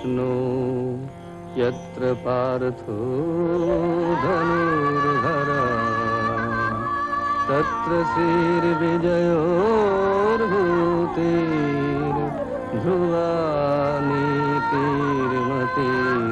विष्णु यत्र पार्थो धनुर्धरा तत्र श्रीर्विजयोर्भूतीर्ध्रुवानीतिर्मती।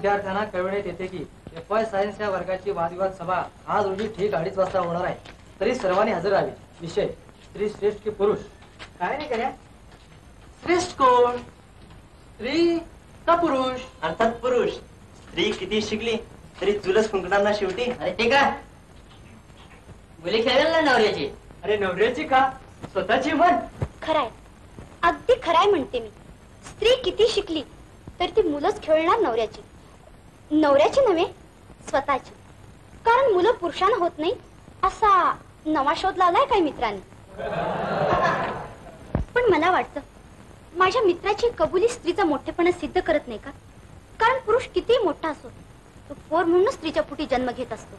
विद्यार्थ्यांना कळवण्यात येते की एफ वाय सायन्स या वर्गाची वादविवाद सभा आज रोजी ठीक अडीच वाजता होणार आहे. तरी सर्वांनी हजर राहावे. विषय स्त्री श्रेष्ठ की पुरुष? काय नाही कऱ्या श्रेष्ठ कोण? स्त्री का पुरुष? अर्थात पुरुष. स्त्री किती शिकली तरी चुलच फुंकणार ना शेवटी? अरे ते का मुली खेळेल ना नवऱ्याची? अरे नवऱ्याची का? स्वतःची म्हण. खराय. अगदी खराय म्हणते मी. स्त्री किती शिकली तर ती मुलंच खेळणार नवऱ्याची. नवऱ्याची नव्हे स्वतःची. कारण मुलं पुरुषांना होत नाही असा नवा शोध लावलाय काय मित्रांनी? पण मला वाटतं माझ्या मित्राची कबुली स्त्रीचा मोठेपणा सिद्ध करत नाही का? कारण पुरुष किती मोठा असो तो पोर म्हणून स्त्रीच्या पोटी जन्म घेत असतो.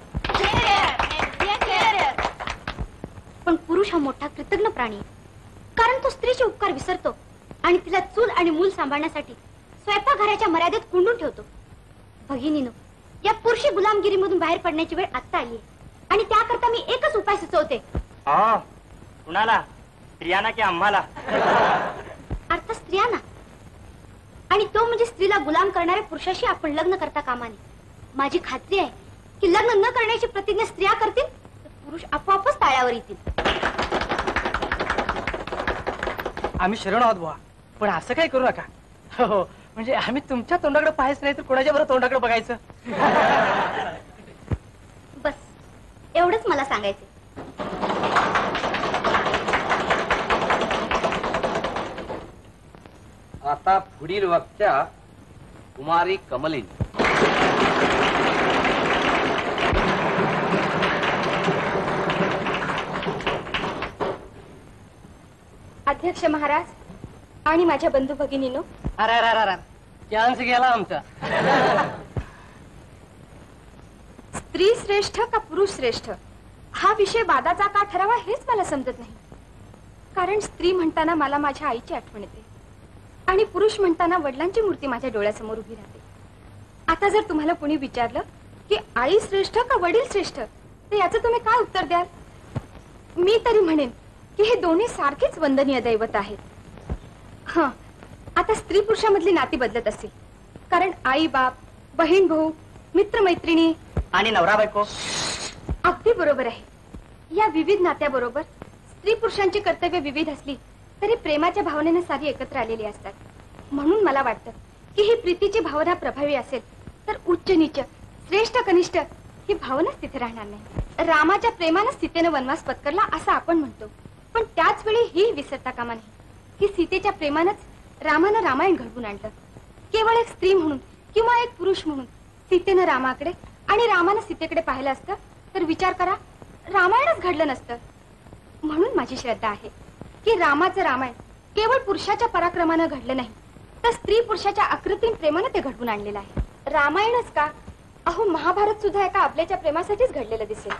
पण पुरुष हा मोठा कृतज्ञ प्राणी आहे. कारण तो स्त्रीचे उपकार विसरतो आणि तिला चूल आणि मूल सांभाळण्यासाठी स्वयंपाकघराच्या मर्यादेत कुंडून ठेवतो. भगिनीनो या पुरुषी गुलामगिरीमधून बाहेर पडण्याची वेळ आत्ता आली आहे आणि त्याकरता मी एकच उपाय सुचवते. कुणाला? स्त्रियांना की आम्हाला? अर्थात स्त्रियांना. आणि तो म्हणजे स्त्रीला गुलाम करणाऱ्या पुरुषाशी आपण लग्न करता कामा नये माझी खात्री आहे की लग्न न करण्याची प्रतिज्ञा स्त्रिया करतील तर पुरुष आपोआपच ताळ्यावर येतील. आम्ही शरण आहोत बुवा पण असं काही करू नका. हो हो. म्हणजे आम्ही तुमच्या तोंडाकडे पाहायचं नाही तर कोणाच्या बरं तोंडाकडे बघायचं? बस. एवढंच मला सांगायचे आता पुढील वक्त्या कुमारी कमलिन. अध्यक्ष महाराज आणि माझ्या बंधू भगिनीनो? अरे अरे अरे चान्स गेला आमचा. स्त्री श्रेष्ठ का पुरुष श्रेष्ठ? हा विषय वादाचा का ठरावा हेच मला समजत नाही. कारण स्त्री म्हणताना मला माझ्या आईची आठवण येते. आणि पुरुष म्हणताना वडिलांची मूर्ती माझ्या डोळ्यासमोर उभी राहते. आता जर तुम्हाला कुणी विचारलं की आई श्रेष्ठ का वडील श्रेष्ठ तर याचं तुम्ही काय उत्तर द्याल? मी तरी म्हणेन की हे दोन्ही सारखेच वंदनीय दैवत आहेत. हा. आता स्त्री पुरुषामधली नाती बदलत असतील. कारण आई बाप बहीण भाऊ मित्रमैत्रिणी आणि नवरा बायको. अगदी बरोबर आहे. या विविध नात्याबरोबर स्त्री पुरुषांची कर्तव्य विविध असली तरी प्रेमाच्या भावनेने सारी एकत्र आलेली असतात. म्हणून मला वाटतं की ही प्रीतीची भावना प्रभावी असेल तर उच्च नीच श्रेष्ठ कनिष्ठ ही भावनाच तिथे राहणार नाही. रामाच्या प्रेमानं सीतेनं वनवास पत्करला असं आपण म्हणतो. पण त्याच वेळी ही विसरता कामा नाही की सीतेच्या प्रेमानच रामानं रामायण घडवून आणलं. केवळ एक स्त्री म्हणून किंवा एक पुरुष म्हणून सीतेनं रामाकडे आणि रामानं सीतेकडे पाहिलं असतं तर विचार करा रामायणच घडलं नसतं. म्हणून माझी श्रद्धा आहे की रामाचं रामायण केवळ पुरुषाच्या पराक्रमानं घडलं नाही तर स्त्री पुरुषाच्या आकृतीन प्रेमानं ते घडवून आणलेलं आहे. रामायणच का? अहो महाभारत सुद्धा एका आपल्याच्या प्रेमासाठीच घडलेलं दिसेल.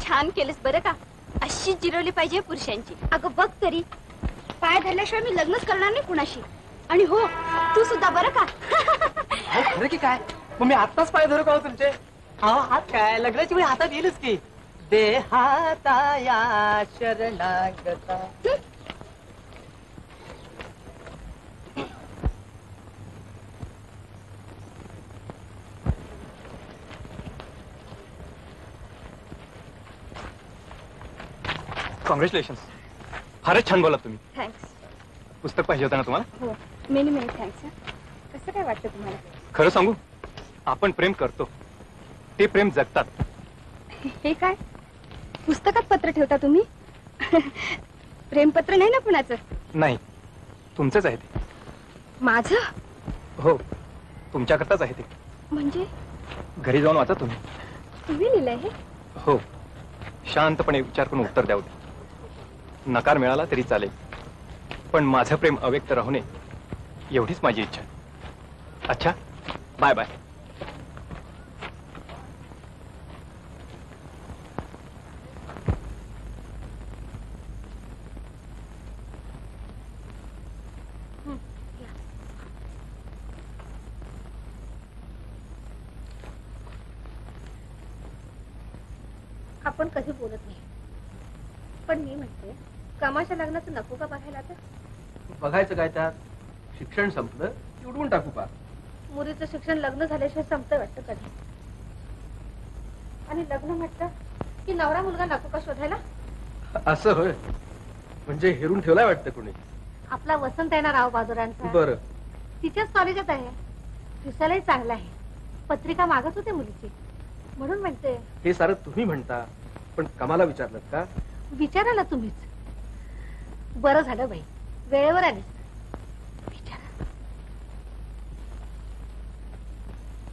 छान केलंस बरं का. अशी जिरवली पाहिजे पुरुषांची. अगं बघ तरी. पाय धरल्याशिवाय मी लग्नच करणार नाही कुणाशी. आणि हो तू सुद्धा बरं का. हो, खरं की काय? मग मी आत्ताच पाय धरू का हो तुमचे? अहो हात काय? लग्नाची वेळ हातात येईलच की. देहाताया शरणागता. कॉंग्रॅच्युलेशन फारच छान बोला तुम्ही. थँक्स पुस्तक पाहिजे होतं ना तुम्हाला? हो. मेनी मेनी थँक्स कसं काय वाटतं तुम्हाला? खरं सांगू? आपण प्रेम करतो. ते प्रेम जगतात. हे काय? पुस्तकात पत्र ठेवता तुम्ही? प्रेमपत्र नाही ना कुणाचं? नाही. तुमचंच आहे ते. माझं? हो. तुमच्याकरताच आहे ते. म्हणजे? घरी जाऊन वाचा तुम्ही. तुम्ही लिहिलंय हे? हो. शांतपणे विचार करून उत्तर द्यावं. नकार मिळाला तरी चालेल. पण माझं प्रेम अव्यक्त राहू नये एवढीच माझी इच्छा. अच्छा बाय बाय आपण कधी बोलत नाही पण मी म्हणते कामाच्या लग्नाचं नको का बघायला तर बघायचं काय त्यात? शिक्षण संपलं की उडवून टाकू का? मुलीचं शिक्षण लग्न झाल्याशिवाय संपतं वाटतं कधी? आणि लग्न म्हटलं की नवरा मुलगा नको का शोधायला? असं होय. म्हणजे हेरून ठेवलाय वाटतं कोणी? आपला वसंत आहे ना राव बहादुरांचा बरं. तिच्याच कॉलेजात आहे. दिसायलाही चांगला आहे. पत्रिका मागत होते मुलीची. म्हणून म्हणते हे सारं तुम्ही म्हणता पण कमाला विचारलं का? विचारा ना तुम्हीच. बरं झालं बाई. वेळेवर आली विचारा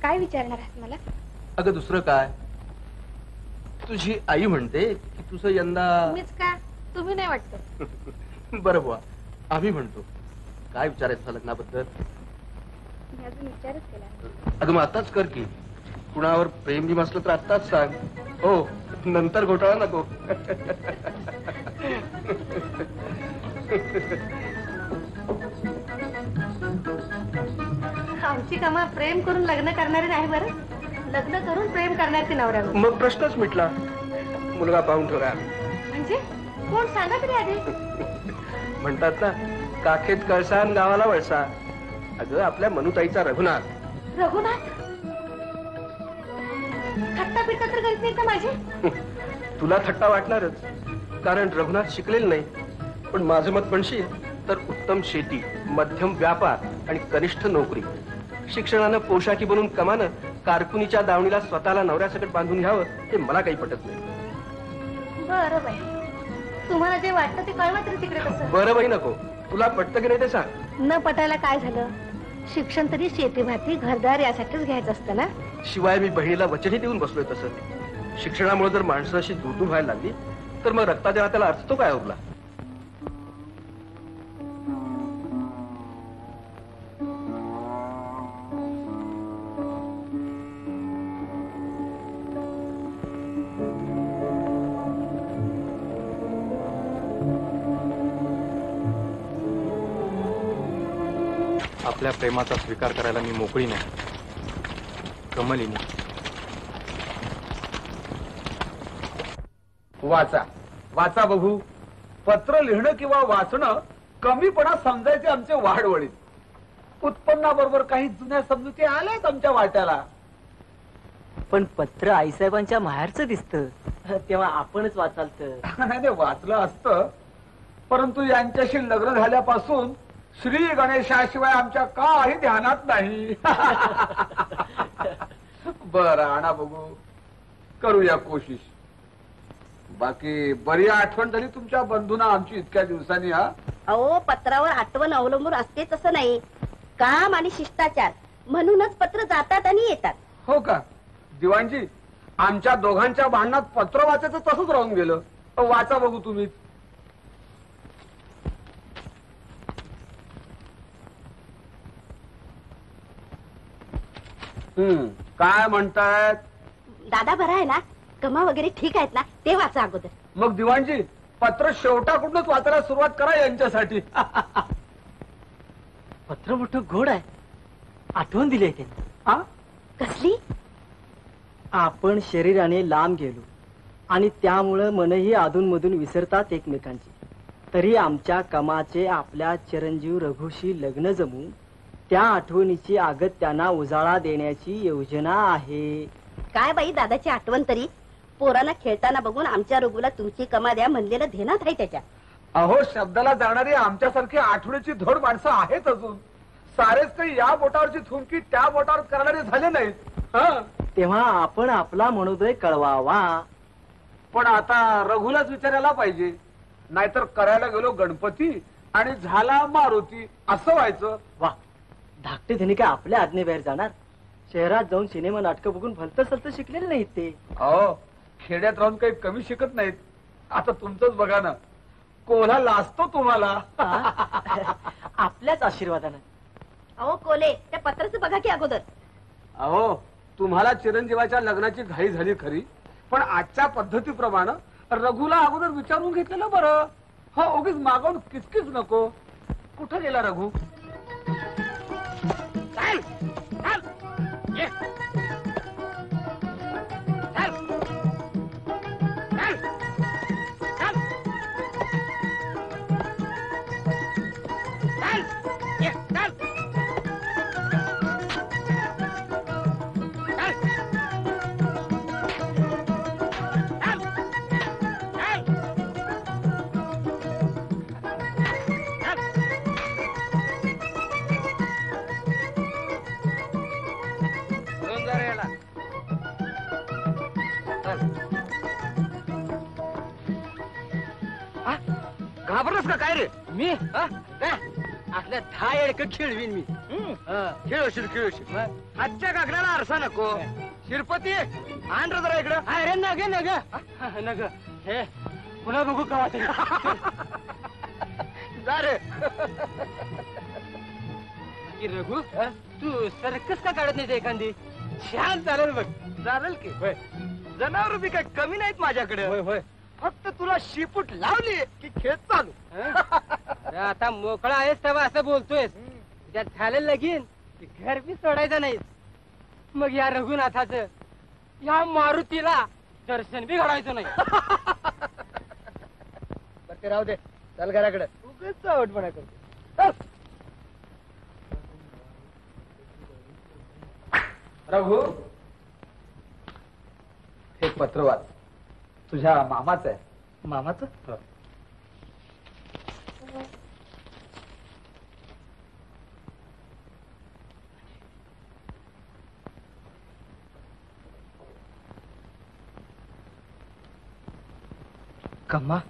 काय विचारणार आहात मला? अगं दुसरं काय? तुझी आई म्हणते की तुझं यंदा तुम्हीच का? तुम्ही नाही वाटत. बरं बुवा आम्ही म्हणतो. काय विचारायचं तुझं लग्नाबद्दल? मी अजून विचारच केला नाही. अगं मग आताच कर की. कुणावर प्रेम बिम असलं तर आत्ताच सांग. हो नंतर घोटाळा नको. आमची कामा प्रेम करून लग्न करणारे नाही बरं. लग्न करून प्रेम करणारे नवऱ्यावर. मग प्रश्नच मिटला. मुलगा पाहून ठेवला म्हणजे? कोण सांगा तरी आधी? म्हणतात ना काखेत कळसा आणि गावाला वळसा. अगं आपल्या मनुताईचा रघुनाथ. रघुनाथ? थट्टा पिट्टा तर करीत नाही का माझी? तुला थट्टा वाटणारच कारण रघुनाथ शिकलेला नाही. पण माझं मत म्हणशील तर उत्तम शेती मध्यम व्यापार आणि कनिष्ठ नोकरी. शिक्षणानं पोशाखी बनून कमानं कारकुनीच्या दावणीला स्वतःला नवऱ्यासकट बांधून घ्यावं हे मला काही पटत नाही. बरं बाई. तुम्हाला जे वाटतं ते कळवा तरी तिकडे कसं बरं बाई नको. तुला पटतं की नाही ते सांग. न पटायला काय झालं? शिक्षण तरी शेती भाती घरदार यासाठीच घ्यायचं असतं ना? शिवाय मी बहिणीला वचनही देऊन बसलोय तसं. शिक्षणामुळे जर माणसं अशी दूर दूर व्हायला लागली तर मग रक्ताच्या नात्याला अर्थ तो काय उरला? आपल्या प्रेमाचा स्वीकार करायला मी मोकळी नाही. कमलिनी. वाचा. वाचा बघू. पत्र लिहिणं किंवा वाचणं कमीपणा समजायचे आमचे वाढवळीत उत्पन्नाबरोबर काही जुन्या समजुती आल्याच आमच्या वाट्याला. पण पत्र आईसाहेबांच्या माहेरचं दिसतं. तेव्हा आपणच वाचाल तर नाही नाही, वाचलं असतं. परंतु यांच्याशी लग्न झाल्यापासून श्री गणेशाशिवाय आमच्या काही ध्यानात नाही. बर आणा बघू. करूया कोशिश. बाकी बरी आठवण झाली तुमच्या बंधूंना आमची इतक्या दिवसांनी हा? अहो पत्रावर आठवण अवलंबून असते तसं नाही. काम आणि शिष्टाचार म्हणूनच पत्र जातात आणि येतात. हो का? दिवाणजी आमच्या दोघांच्या भांडणात पत्र वाचायचं तसंच राहून गेलं. वाचा बघू तुम्ही. हम्म. काय म्हणतायत? दादा बरा आहे ना? कमा वगैरे ठीक आहेत ना? ते वाचा अगोदर. मग दिवाणजी पत्र शेवटाकडूनच वाचायला सुरुवात करा यांच्यासाठी. पत्र मोठं गोड आहे. आठवण दिली आहे त्यांनी. हा? कसली? आपण शरीराने लांब गेलो आणि त्यामुळं मनही अधूनमधून विसरतात एकमेकांची. तरी आमच्या कमाचे आपल्या चिरंजीव रघुशी लग्न जमून त्या आठवणीची आगत त्यांना उजाळा देण्याची योजना आहे. काय बाई दादाची आठवण तरी? पोरांना खेळताना बघून आमच्या रघुला तुमची कमा द्या म्हणलेलं ध्येनात आहे त्याच्या. अहो शब्दाला जाणारी आमच्यासारखी आठवड्याची धड माणसं आहेत अजून. सारेच काही या बोटावरची थुंकी त्या बोटावर करणारे झाले नाहीत. हं. तेव्हा आपण आपला मनोदय कळवावा. पण आता रघुलाच विचारायला पाहिजे. नाहीतर करायला गेलो गणपती आणि झाला मारुती असं व्हायचं. वा. धाकटे धनी काय आपल्या आज्ञेबाहेर जाणार? शहरात जाऊन सिनेमा नाटकं बघून भलतं सलतं शिकलेले नाहीत ते. अहो खेड्यात राहून काही कमी शिकत नाहीत. आता तुमचंच बघा ना. कोल्हा लाजतो तुम्हाला. आपल्याच आशीर्वादानं. अहो कोले त्या पत्राचं बघा की अगोदर. अहो तुम्हाला चिरंजीवाच्या लग्नाची घाई झाली खरी पण आजच्या पद्धतीप्रमाणे रघुला अगोदर विचारून घेतलेलं बरं. हो उगीच मागवून किचकिच नको. कुठं गेला रघु? चल, चल, येडक खेळवीन मी. खेळवशील खेळवशील आजच्या काकड्याला आरसा नको. शिरपती आण रे जरा इकडं. अरे नग नग. नग. हे पुन्हा बघू का जा रे. की रघु तू सर्कस का काढत नाही एखादी? छान चालेल बघ. चालेल की? होय. जनावर बी काय कमी नाहीत माझ्याकडे. फक्त तुला शिपूट लावली की खेळ चालू. आता मोकळा आहेस तेव्हा असं बोलतोयस. त्यात झालं लगीन की घर बी सोडायचं नाही मग या रघुनाथाचं या मारुतीला दर्शन बी घडायचं नाही. बरं ते राहू दे. चल घराकडे. उगाच चावटपणा करतो. रघु हे पत्र वाच. तुझ्या मामाचं आहे. मामाचं? 干嘛？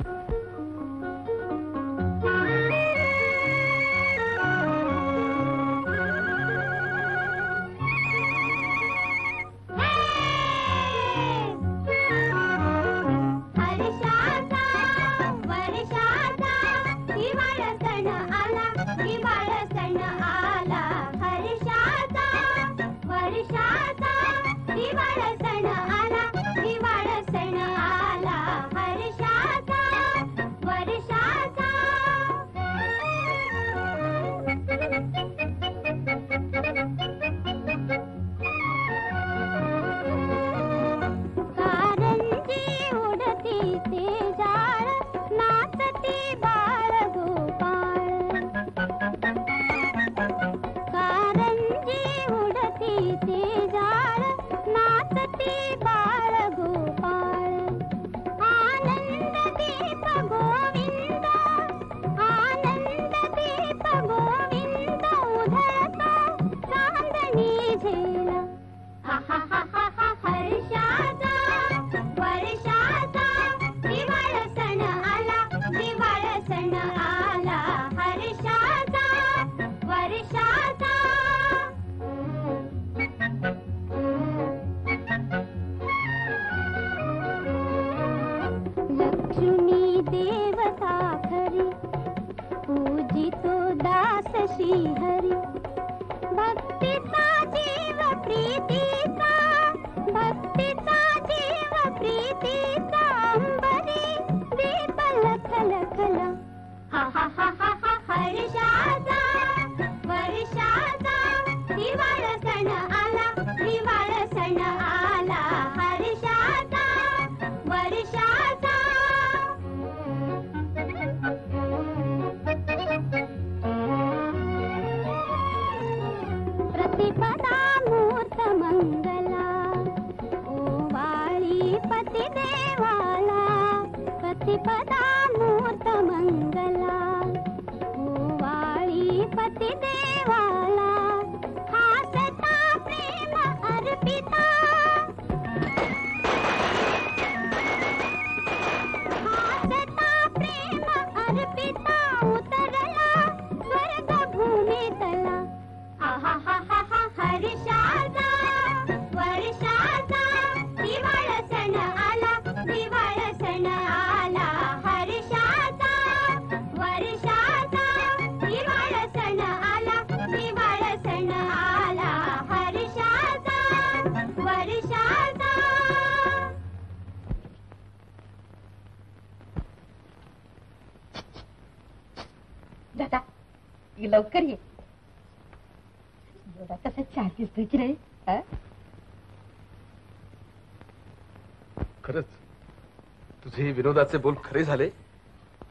विनोदाचे बोल खरे झाले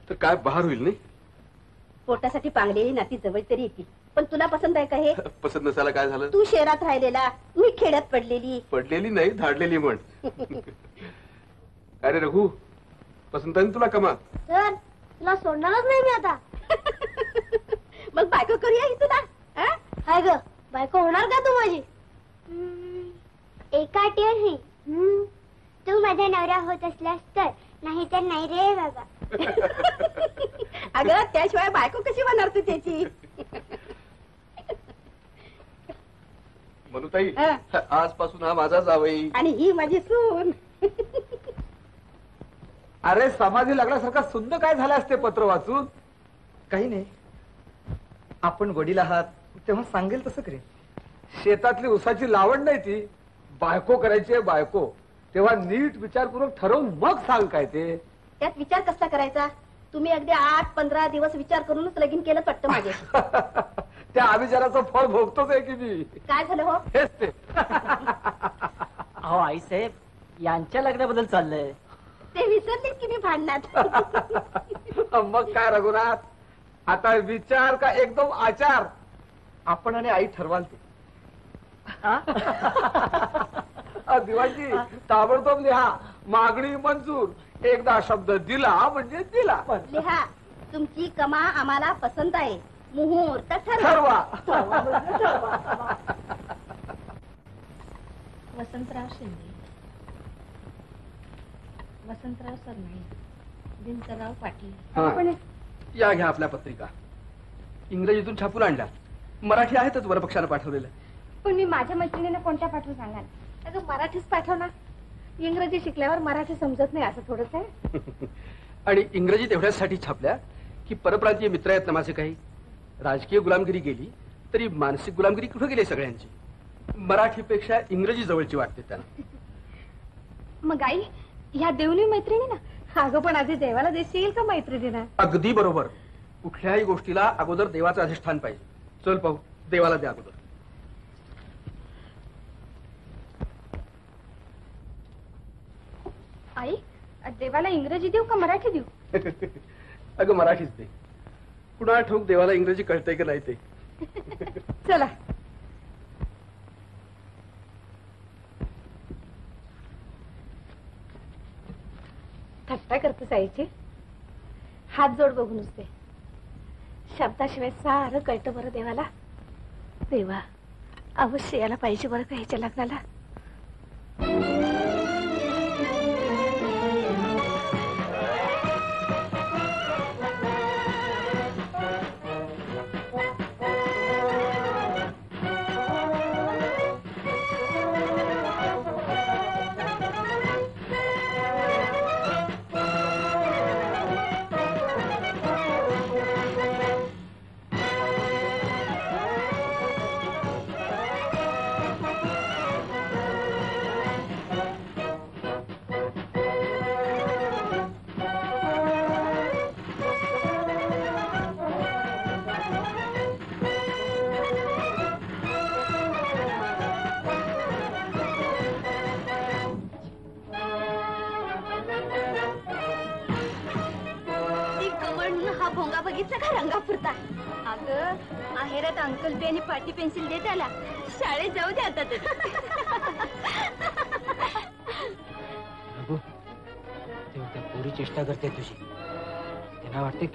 तर काय बहार होईल नाही? पोटासाठी पांगलेली नाती जवळ तरी येतील. पण तुला पसंत आहे का हे? पसंत नसायला काय झालं? तू शहरात राहिलेला मी खेड्यात पडलेली. पडलेली नाही धाडलेली म्हण. अरे रघु पसंत आहे ना तुला कमा तर तुला सोडणारच नाही मी आता. मग बायको करूया ही तुला? हा? हाय ग बायको होणार का तू माझी? एका टेर ही तू माझा नवरा होत असलास तर. नाही तर नाही रे बाबा. अगं त्याशिवाय बायको कशी होणार तू त्याची? मनुताई हा. आजपासून हा माझा जावई. आणि ही माझी सून. अरे समाधी लागल्यासारखा सुंदर काय झालं असते पत्र वाचून? काही नाही. आपण वडील आहात तेव्हा सांगेल तसं करेल शेतातली उसाची लावण नाही ती. बायको करायची आहे बायको. तेव्हा नीट विचारपूर्वक ठरवून मग सांग काय ते. त्यात विचार कसला करायचा? तुम्ही अगदी आठ पंधरा दिवस विचार करूनच लगीन केलं वाटतं माझे त्या अभिचाराचं फळ भोगतोच आहे की मी. काय झालं हो? हेच ते. अहो आई साहेब यांच्या लग्नाबद्दल चाललंय. ते विसरले की मी भांडणात? मग काय रघुनाथ? आता विचार का एकदम आचार? आपण आणि आई ठरवाल ते. अ, दिवाळजी ताबडतोब लिहा मागणी मंजूर. एकदा शब्द दिला म्हणजे दिला. लिहा तुमची कमा आम्हाला पसंत आहे. मुहूर्त ठरवा. ठरवा. वसंतराव शिंदे. वसंतराव सरनाई दिनकरराव पाटील. हा. या घ्या आपल्या पत्रिका. इंग्रजीतून छापून आणल्या. मराठी आहेतच वरपक्षानं पाठवलेलं. पण मी माझ्या मैत्रिणीने कोणत्या पाठवू सांगाल? अगं मराठीच पाठव ना. इंग्रजी शिकल्यावर मराठी समजत नाही असं थोडंच आहे. आणि इंग्रजीत एवढ्यासाठी छापल्या की परप्रांतीय मित्र आहेत ना माझे काही. राजकीय गुलामगिरी गेली तरी मानसिक गुलामगिरी कुठे गेली सगळ्यांची? मराठीपेक्षा इंग्रजी जवळची वाटते त्यांना. मग आई ह्या देवनी मैत्रिणी ना? अगं पण आधी देवाला देशील का मैत्रिणीना अगदी बरोबर. कुठल्याही गोष्टीला अगोदर देवाचं अधिष्ठान पाहिजे. चल पाहू देवाला द्या अगोदर. आई देवाला इंग्रजी देऊ का मराठी देऊ? अगं मराठीच दे. कुणा ठाऊक देवाला इंग्रजी कळतंय की नाही ते? चला. थट्टा करतेस आईची? हात जोड बघून दे शब्दाशिवाय सारं कळतं बरं देवाला. देवा अवश्य यायला पाहिजे बरं का ह्याच्या लग्नाला?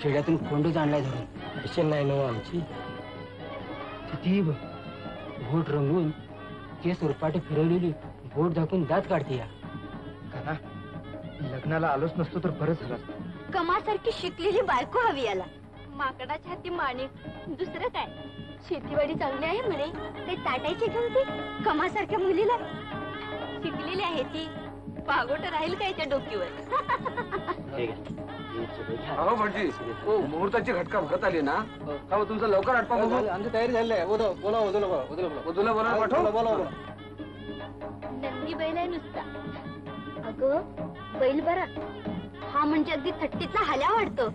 खेड्यातून कोंडूच आणलाय धरून. अशी नाही ना आमची. किती बोट रंगून केस उरपाटे फिरवलेली बोट दाखवून दात काढते या. काना लग्नाला आलोच नसतो तर बरं झालं. कमासारखी शिकलेली बायको हवी याला. माकडाच्या हाती माणिक दुसरं काय? शेतीवाडी चांगली आहे म्हणे. ते ताटायची घेऊन ती कमासारख्या मुलीला. शिकलेली आहे ती. पागोट राहील काय त्या डोकीवर अहो भटजी हो मुहूर्ताची घटका भरत आली ना का हो, तुमचं लवकर आटपा बघू. आमची तयारी झाली आहे. बोला बोला बोला बोला वधूला बोला पाठव. नंदी बैल आहे नुसता. अगं बैल बरा. हा म्हणजे अगदी थट्टीतला हल्या वाटतो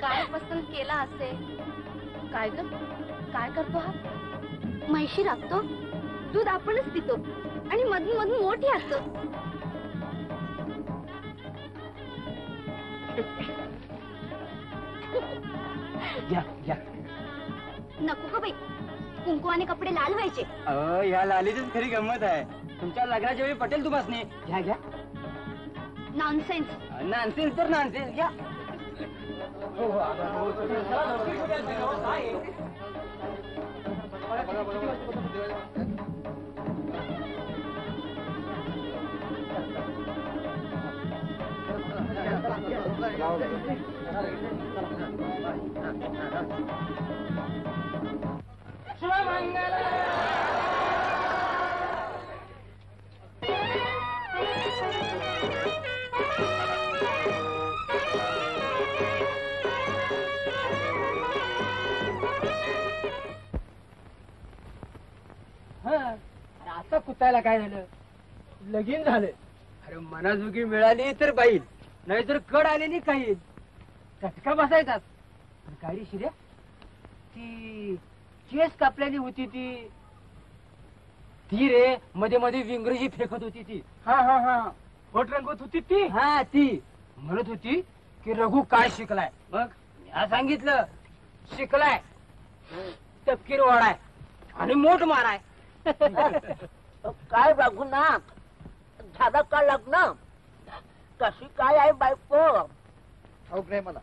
काय पसंत केला असे. काय ग? काय करतो हा? म्हैशी राखतो. दूध आपणच पितो. आणि मधून मधून मोठी असतो. नको ग बाई. कुंकुवाने कपडे लाल व्हायचे. अहो या लालीचीच खरी गंमत आहे. तुमच्या लग्नाच्या वेळी पटेल तुम्हाला घ्या घ्या. नॉनसेन्स नानसेन्स तर नानसेन्स घ्या. आता कुतायला काय झालं? लगीन झालं. अरे मनाजोगी मिळाली तर बाईल नाहीतर कड आलेली काही. कटका बसायचाच. काय रे शिर्या ती केस कापलेली होती ती. ती रे मध्ये मध्ये विंग्रजी फेकत होती ती. हा हा हा. पोट रंगवत होती ती? हा ती. म्हणत होती की रघु काय शिकलाय? मग? मी सांगितलं शिकलाय. तपकीर वाढाय. आणि मोठ माराय. काय रघुनाथ झालं का लग्न? कशी काय आहे बायको? ठाऊक नाही मला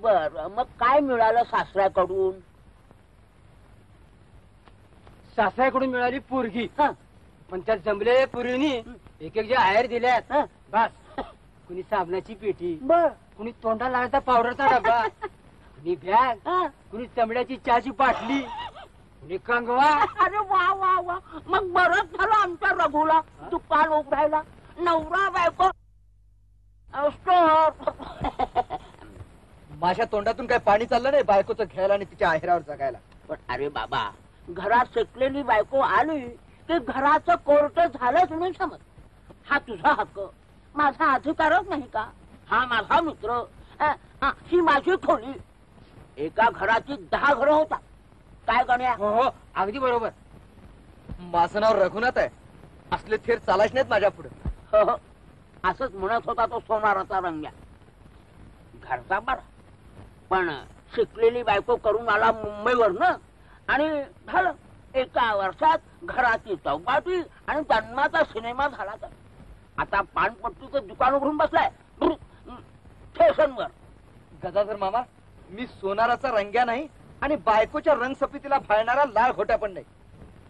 बर मग काय मिळालं सासऱ्याकडून? सासऱ्याकडून मिळाली पोरगी. हं. पण त्या जमलेल्या पोरीनी एक एक जे आहेर दिल्यात. हं. बस. कुणी साबणाची पेटी बर. कुणी तोंडाला लावायचा पावडरचा डबा कुणी बॅग हं. कुणी चमड्याची चहाची बाटली कुणी कंगवा. अरे वा वा वा. मग बरंच झालं आमच्या रघुला. दुकान उघडायला नवरा बायको. माझ्या तोंडातून काय पाणी चाललं नाही बायकोचं घ्यायला आणि तिच्या आहेरावर जगायला? पण अरे बाबा घरात शिकलेली बायको आली की घराचं कोर्ट झालंच म्हणून समज. हा तुझा हक्क. माझा अधिकारच नाही का? हा माझा मित्र. अ, हा, ही माझी खोली. एका घराची दहा घरं होतात. काय गण्या? हो हो अगदी बरोबर. माझं नाव रघुनाथ आहे. असले थेर चालायच नाहीत माझ्या पुढे. हो, हो. असंच म्हणत होता तो सोनाराचा रंग्या. घरचा बरा. पण शिकलेली बायको करून आला मुंबईवर ना आणि झालं. एका वर्षात घराची चौपाटी आणि जन्माचा सिनेमा झाला तर. आता पानपट्टीचं दुकान उघडून बसलाय. स्टेशनवर. गदाधर मामा मी सोनाराचा रंग्या नाही आणि बायकोच्या रंगसपितीला फाळणारा लाल घोट्या पण नाही.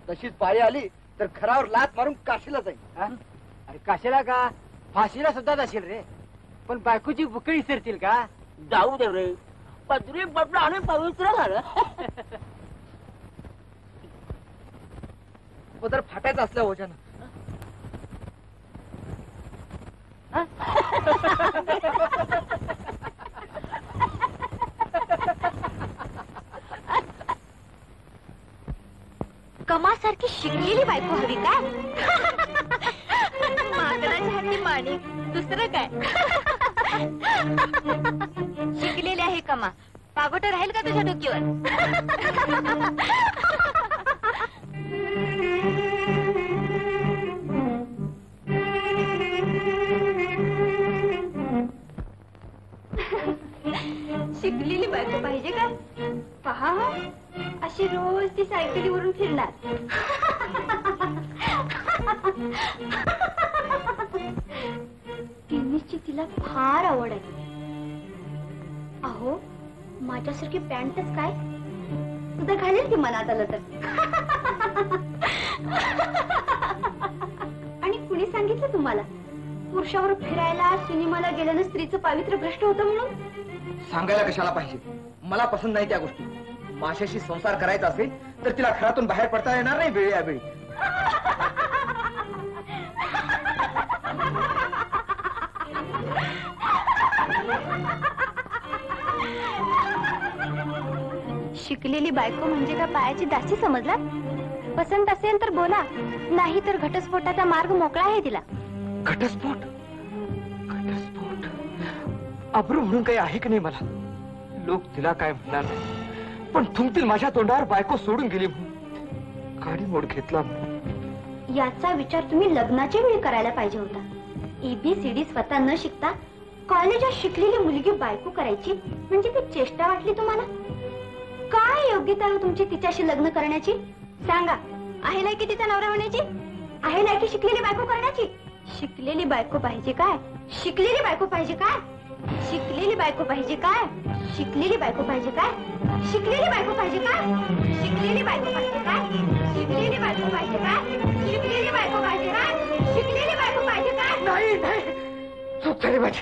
तशीच बाई आली तर घरावर लात मारून काशीला जाईल? अरे कशाला का? फाशीला सुद्धा जाशील रे. पण बायकोची बुकळी विसरतील का? जाऊ दे रे. पदरी पडलं आणि पवित्र झालं. पदर फाटायचा असल्या ओझ्यानं. कमासारखी शिकलेली बायको हवी काय? माकडाच्या हाती माणिक दुसरं काय? कमा पागोट राहील का तुझ्या डोक्यावर? शिकलेली बायको पाहिजे का? पहा हो अशी रोज ती सायकलीवरून फिरणार. टेनिसची तिला फार आवड आहे. अहो माझ्यासारखी पॅन्टच काय? सुद्धा घालेल की मनात आलं तर? आणि कुणी सांगितलं तुम्हाला? पुरुषावर फिरायला सिनेमाला गेल्यानं स्त्रीचं पावित्र्य भ्रष्ट होतं म्हणून? सांगायला कशाला पाहिजे? मला पसंत नाही त्या गोष्टी. माशाशी संसार करायचा असेल तर तिला घरातून बाहेर पडता येणार नाही वेळी यावेळी शिकलेली बायको म्हणजे का पायाची दासी समजला? पसंत असेल तर बोला. नाही तर घटस्फोटाचा मार्ग मोकळा आहे तिला. घटस्फोट? घटस्फोट? अब्रू म्हणून काही आहे की नाही मला? लोक तिला काय म्हणणार नाही. पण थुंकतील माझ्या तोंडावर बायको सोडून गेली म्हणून. गाडी मोड घेतला. याचा विचार तुम्ही लग्नाच्या वेळी करायला पाहिजे होता. एबीसीडी स्वतः न शिकता कॉलेजात शिकलेली मुलगी बायको करायची म्हणजे ती चेष्टा वाटली तुम्हाला? काय योग्यता आहे तुमची तिच्याशी लग्न करण्याची सांगा आहे लायकी तिचा नवरा होण्याची आहे लायकी शिकलेली बायको करण्याची शिकलेली बायको पाहिजे काय शिकलेली बायको पाहिजे काय शिकलेली बायको पाहिजे काय शिकलेली बायको पाहिजे काय शिकलेली बायको पाहिजे काय शिकलेली बायको पाहिजे काय शिकलेली बायको पाहिजे काय शिकलेली बायको पाहिजे काय शिकलेली बायको पाहिजे काय नाही नाही चूक झाली माझी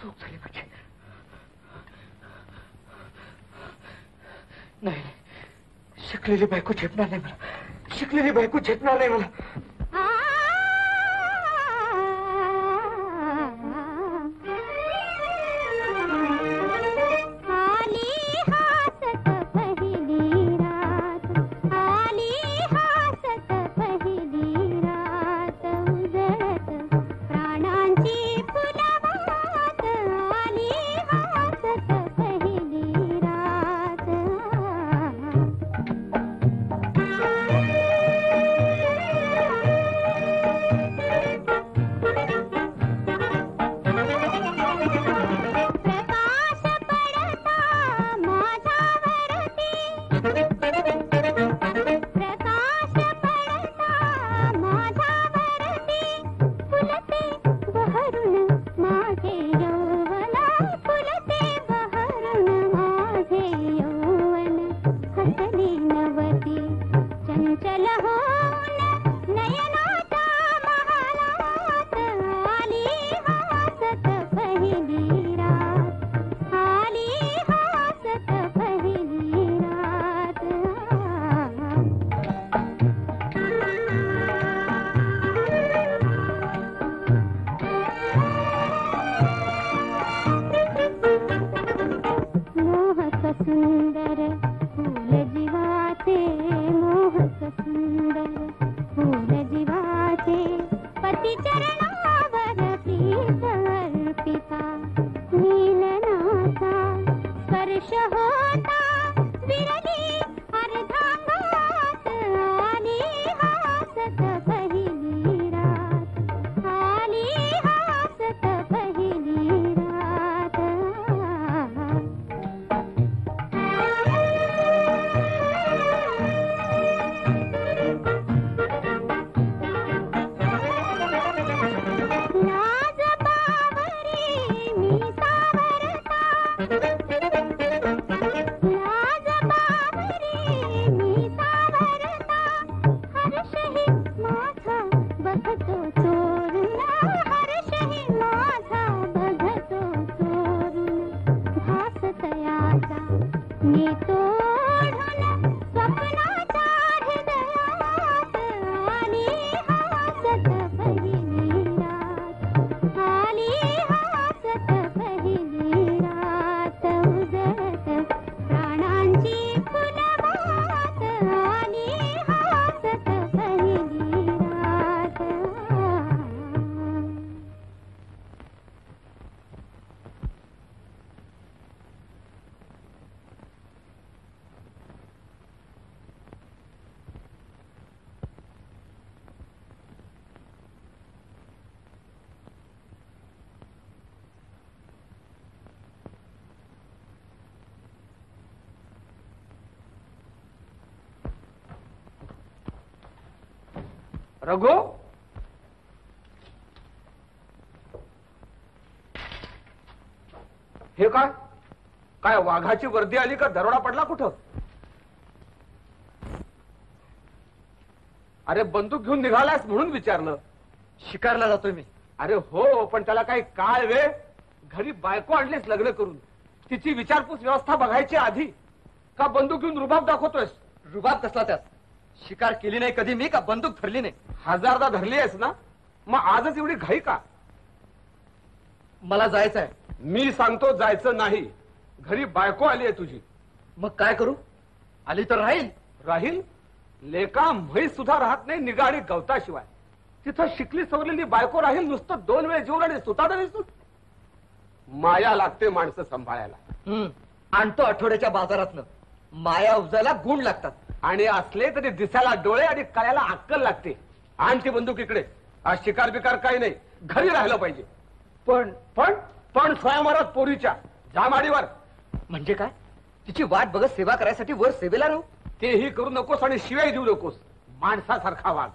चूक झाली माझी नाही शिकलेली बायको झेपणार नाही मला. शिकलेली बायको झेपणार नाही मला. वाघाची वर्दी आली का दरोडा पडला कुठं? अरे बंदूक घेऊन निघालास म्हणून विचारलं. शिकारला जातोय मी. अरे हो पण त्याला काही काळ वेळ. घरी बायको आणलीस लग्न करून. तिची विचारपूस व्यवस्था बघायची आधी. का बंदूक घेऊन रुबाब दाखवतोयस? रुबाब कसला त्यात? शिकार केली नाही कधी मी का बंदूक धरली नाही? हजारदा धरली आहेस ना? मग आजच एवढी घाई का? मला जायचं आहे मी सांगतो जायचं नाही. घरी बायको आली आहे तुझी. मग काय करू? आली तर राहील. राहील? लेका म्हैस सुद्धा राहत नाही निगा आणि गवताशिवाय. तिथं शिकली सवरलेली बायको राहील नुसतं दोन वेळ जेवण आणि दिसतो माया लागते माणसं सांभाळायला. आणतो आठवड्याच्या बाजारातनं. माया उजायला गुण लागतात. आणि असले तरी दिसायला डोळे आणि कळ्याला अक्कल लागते. आण ती बंदूक इकडे. आज शिकार बिकार काही नाही. घरी राहिलं पाहिजे. पण पण पण स्वयंवरात पोरीच्या. जामाडीवर. म्हणजे काय? तिची वाट बघत सेवा करायसाठी वर सेवेला राहू? तेही करू नकोस आणि शिवाय देऊ नकोस. माणसासारखा वाघ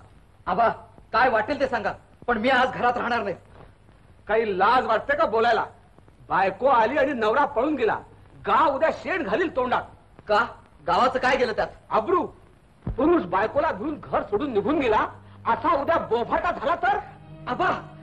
आबा काय वाटेल ते सांगा. पण मी आज घरात राहणार नाही. काही लाज वाटते का बोलायला? बायको आली आणि नवरा पळून गेला. गाव उद्या शेण घालील तोंडात. का? गावाचं काय गेलं त्यात? अब्रू. पुरुष बायकोला घेऊन घर सोडून निघून गेला. असा उद्या बोभाटा झाला तर? आबा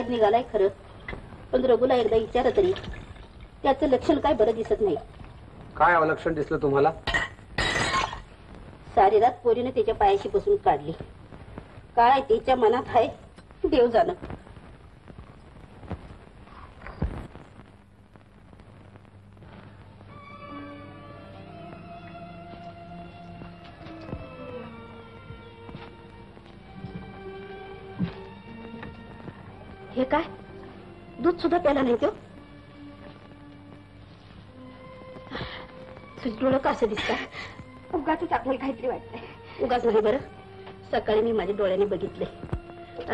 बाहेर निघालाय खरं. पण रघुला एकदा विचार तरी त्याचं लक्षण काय बरं दिसत नाही. काय अवलक्षण दिसलं तुम्हाला? सारी रात पोरीने त्याच्या पायाशी बसून काढली. काय त्याच्या मनात आहे? देव जाणं. सुद्धा प्याला नाही तो. तुझं डोळं कसं दिसत. उगाच आपल्याला काहीतरी वाटतंय उगाच नाही बरं. सकाळी मी माझ्या डोळ्याने बघितले.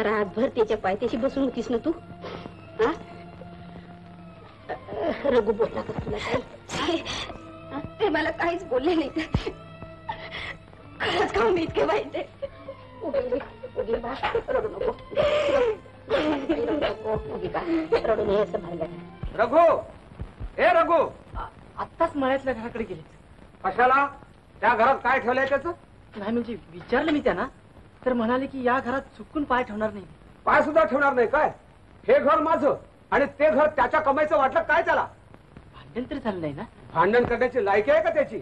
रातभर त्याच्या पायथ्याशी बसून होतीस ना तू? हा? रघु बोलला का तुला काही. ते मला काहीच बोलले नाही. खरंच का मी इतके वाईट आहे. उगी उगी बा रडू नको. असं रघु! ए रघु! आत्ताच मळ्यातल्या घराकडे गेले कशाला? त्या घरात काय ठेवलंय त्याचं? नाही म्हणजे विचारलं मी त्यांना तर म्हणाले की या घरात चुकून पाय ठेवणार नाही. पाय सुद्धा ठेवणार नाही काय? हे घर माझं आणि ते घर त्याच्या कमाईचं वाटलं काय त्याला? भांडण तरी झालं नाही ना? भांडण करण्याची लायकी आहे का त्याची?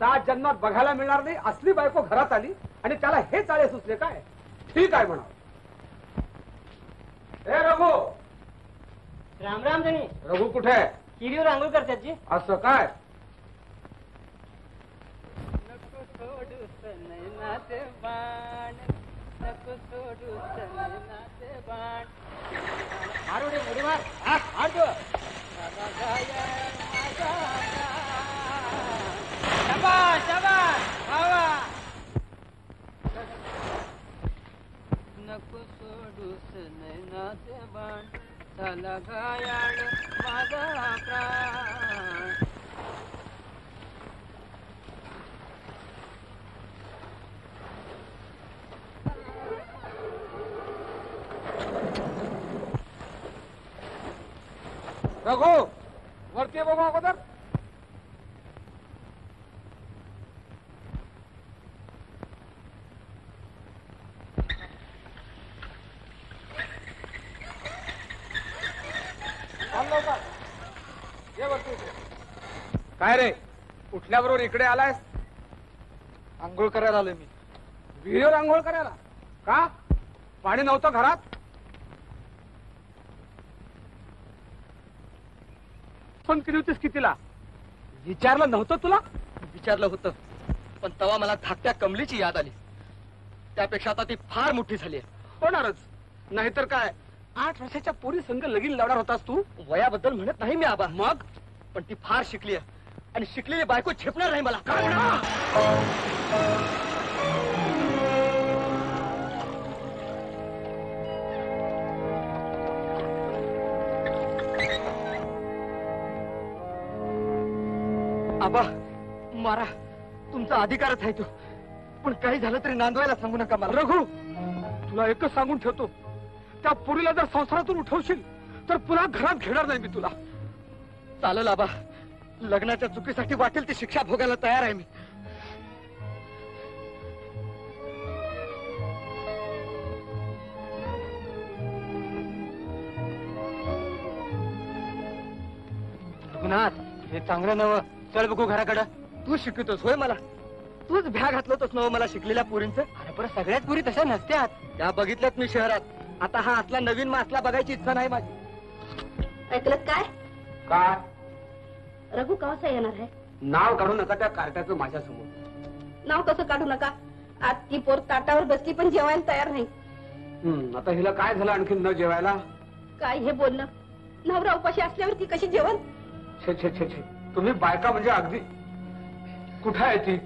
सात जन्मात बघायला मिळणार नाही असली बायको घरात आली आणि त्याला हे चाळे सुचले काय? ठीक आहे म्हणा ए रघु! राम राम धनी। रघु कुठे आहे? किरीवर आंघोळ करतात जी. असं काय? मारू दे मुडी मार. हा मार तू नैनाचे बाण झाला गायाड माझा प्राण रघु वरती बघू अगोदर लवकर ये वरती इकडे. काय रे? उठल्याबरोबर इकडे आलायस? आंघोळ करायला आलोय मी. विहिरीवर आंघोळ करायला? का? पाणी नव्हतं घरात? फोन केली होतीस कितीला विचारलं नव्हतं तुला? विचारलं होतं. पण तेव्हा मला धाकट्या कमलीची याद आली. त्यापेक्षा आता ती फार मोठी झाली होणारच. नाहीतर काय? आठ वर्षाच्या पोरी संघ लगीन लावणार होतास तू? वयाबद्दल म्हणत नाही मी आबा. मग? पण ती फार शिकली आहे. आणि शिकलेली बायको झेपणार नाही मला. आबा मारा. तुमचा अधिकारच आहे तो. पण काही झालं तरी नांदवायला सांगू नका मला. रघु तुला एकच सांगून ठेवतो. त्या पोरीला जर संसारातून उठवशील तर पुन्हा घरात घेणार नाही मी तुला. चालेल आबा. लग्नाच्या चुकीसाठी वाटेल ती शिक्षा भोगायला तयार आहे मी. रघुनाथ हे चांगलं नवं चल बघू घराकडं. तू शिकवतोस होय मला. तूच भ्या घातलं होतोस नवं मला शिकलेल्या पोरींचं. अरे बरं सगळ्याच पोरी तशा नसत्यात. त्या बघितल्यात मी शहरात. आता हा असला नवीन मासला बघायची इच्छा नाही माझी. ऐकलं काय? काय? रघु कवासा येणार आहे नाव काढू नका त्या कार्ट्याचं माझ्यासमोर नाव कसं काढू नका? आज ती पोर ताटावर बसली पण जेवायला तयार नाही. हम्म, आता हिला काय झालं आणखी न जेवायला? काय हे बोलणं? नवरा उपाशी असल्यावर ती कशी जेवण? छे छे छे छे. तुम्ही बायका म्हणजे अगदी कुठं आहे ती?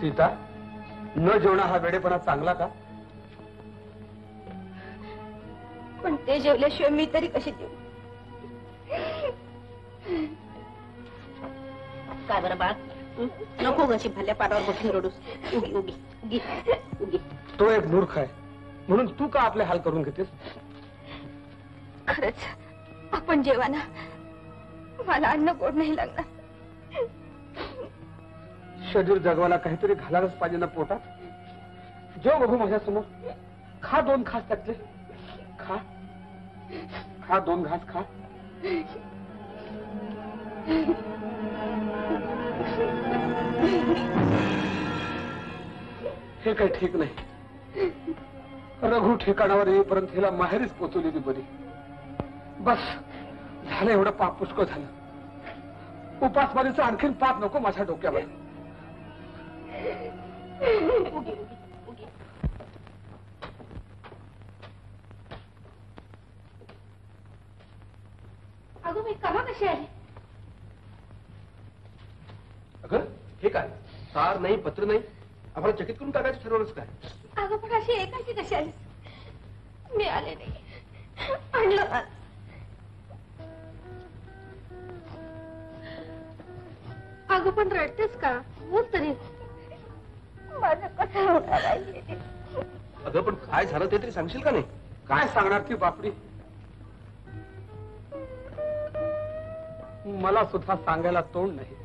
सीता न जेवणा हा वेडेपणा चांगला का? पण ते जेवल्याशिवाय मी तरी कशी जेव काय बरं बाळ? नको गशी भल्या पाडावर बसून रडूस. उगी उगी उगी उगी. तो एक मूर्ख आहे. म्हणून तू का आपले हाल करून घेतेस? खरंच आपण जेवा ना मला अन्न गोड नाही लागणार. शरीर जगवायला काहीतरी घालायलाच पाहिजे ना पोटात? जेव बघू माझ्यासमोर खा दोन घास त्यातले. खा दोन घास खा. हे काही ठीक नाही. रघु ठिकाणावर येईपर्यंत हिला माहेरीच पोचवलेली बरी. बस झालं एवढं पाप पुष्कळ झालं. उपासमारीचं आणखीन पाप नको माझ्या डोक्यावर. अगं मी कमा कशी आली? अगं हे काय? तार नाही पत्र नाही? आम्हाला चकित करून टाकायचं ठरवलंच काय? अगं पण अशी एकाची कशी आली मी आले नाही. आणलं. अगं पण रडतेस का? बोल तरी. माझं कसं होणार आहे? अगं पण काय झालं ते तरी सांगशील का नाही? काय सांगणार ती बापडी? मला सुद्धा सांगायला तोंड नाही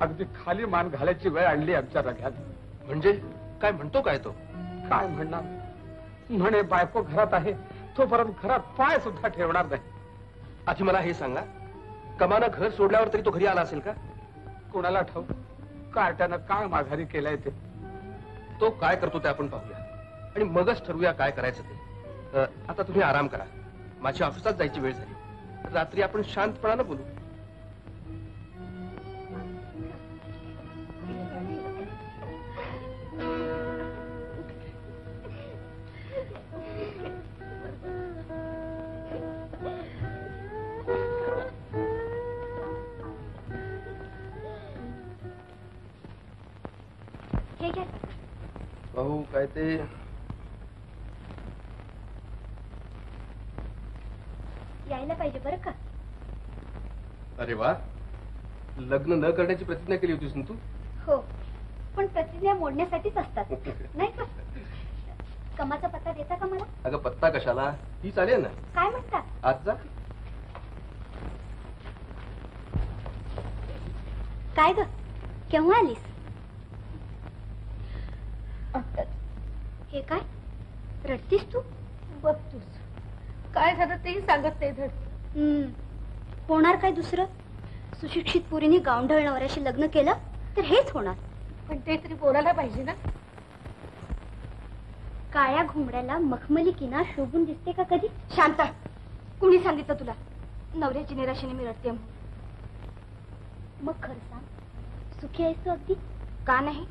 अगदी खाली मान घालायची वेळ आणली आमच्या रग्यात म्हणजे? काय म्हणतो काय तो? काय म्हणणार? म्हणे बायको घरात आहे. तोपर्यंत घरात पाय सुद्धा ठेवणार नाही. आधी मला हे सांगा. कमानं घर सोडल्यावर तरी तो घरी आला असेल का? कोणाला ठाऊ कार्ट्यानं काय माघारी केलंय ते? तो काय करतो ते आपण पाहूया. आणि मगच ठरवूया काय करायचं ते. आता तुम्ही आराम करा. माझ्या ऑफिसात जायची वेळ झाली. रात्री आपण शांतपणानं बोलू. भाऊ काय ते? यायला पाहिजे बरं का? अरे वा. लग्न न करण्याची प्रतिज्ञा केली होतीस ना तू? हो पण प्रतिज्ञा मोडण्यासाठीच असतात नाही का? कमाचा पत्ता देता का मला? अगं पत्ता कशाला? ही चालेल ना. काय म्हणता? आज जा. काय ग? केव्हा आलीस? हे काय? रडतीस तू? बघ तूच काय झालं तेही सांगत नाही धड. हम्म. होणार काय दुसरं? सुशिक्षित पुरीने गावंढळ नवऱ्याशी लग्न केलं तर हेच होणार. पण ते तरी बोलायला पाहिजे ना. काळ्या घोंगड्याला मखमली किनार शोभून दिसते का कधी? शांता. कुणी सांगितलं तुला? नवऱ्याची निराशेने मी रडते म्हणून. मग खरं सांग सुखी आहेस तू अगदी? का नाही?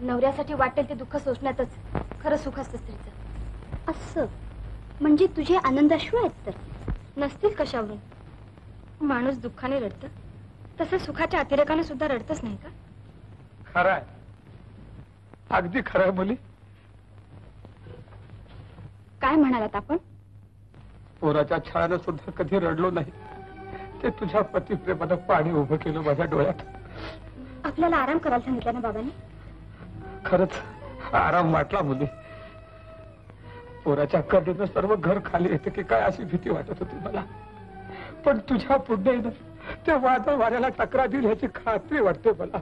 नवऱ्यासाठी वाटेल ते दुःख सोसण्यातच. खरं सुख असतं स्त्रीचं. असं. म्हणजे तुझे आनंदाश्रू आहेत तर? नसतील कशावरून? माणूस दुःखाने रडत. तसं सुखाच्या अतिरेकाने सुद्धा रडतच नाही का? खरं आहे. अगदी खरं आहे मुली. काय म्हणालात आपण? पोराच्या छळानं सुद्धा कधी रडलो नाही. ते तुझ्या पतिप्रेमानं पाणी उभं केलं माझ्या डोळ्यात. आपल्याला आराम करायला सांगितलं ना बाबांनी? खरंच आराम वाटला मुली. पोराच्या कडेनं सर्व घर खाली येते की काय अशी भीती वाटत होती मला. पण तुझ्या पुढे ते वादळ वाऱ्याला तक्रार दिली ह्याची खात्री वाटते मला.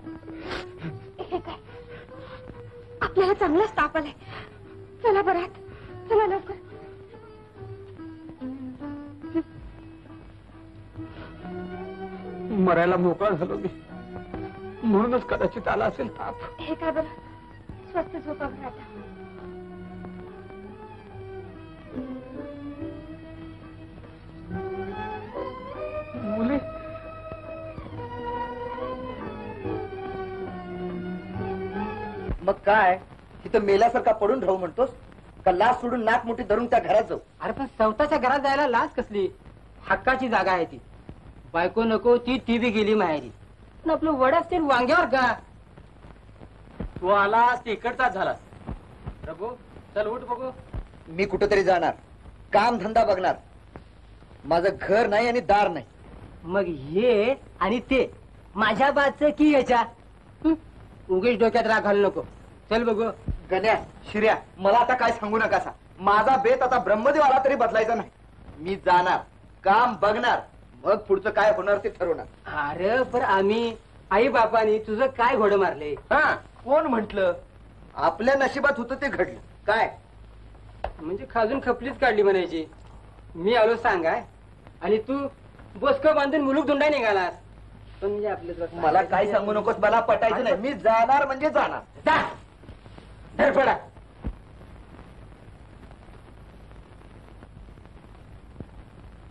आपल्याला चांगलाच ताप आलाय चला बरात चला लवकर. मरायला मोकळा झालो मी. म्हणूनच कदाचित आला असेल ताप. हे काय बरं? स्वस्त झोपा बरं आता. मुली. मग काय? तिथं मेल्यासारखा पडून राहू म्हणतोस? का लाच सोडून नाक मोठी धरून त्या घरात जाऊ? अरे पण चौथाच्या घरात जायला लाज कसली? हक्काची जागा आहे ती. बायको नको ती ती बी गेली माहेरी. पण आपलं वड असतील वांग्यावर का? तू आलास इकडचा झालास. प्रभू चल उठ बघू. मी कुठेतरी जाणार. काम धंदा बघणार. माझं घर नाही आणि दार नाही. मग हे आणि ते माझ्या बाजचं की याच्या? हं? उगीच डोक्यात राग घालू नको. चल बघू. गण्या शिर्या मला आता काय सांगू नका सा. माझा बेत आता ब्रह्मदेव आला तरी बदलायचा नाही. मी जाणार काम बघणार मग पुढचं काय होणार ते ठरवणार. अरे पर आम्ही आई बापानी तुझं काय घोडं मारले? हा कोण म्हंटल? आपल्या नशिबात होतं ते घडलं. काय? म्हणजे खाजून खपलीच काढली म्हणायची. मी आलो सांगाय आणि तू बोसक बांधून मुलूक धुंडा निघालास. पण म्हणजे आपलं मला काय सांगू नकोस मला पटायचं नाही. मी जाणार म्हणजे जाणार. जा! धरपडा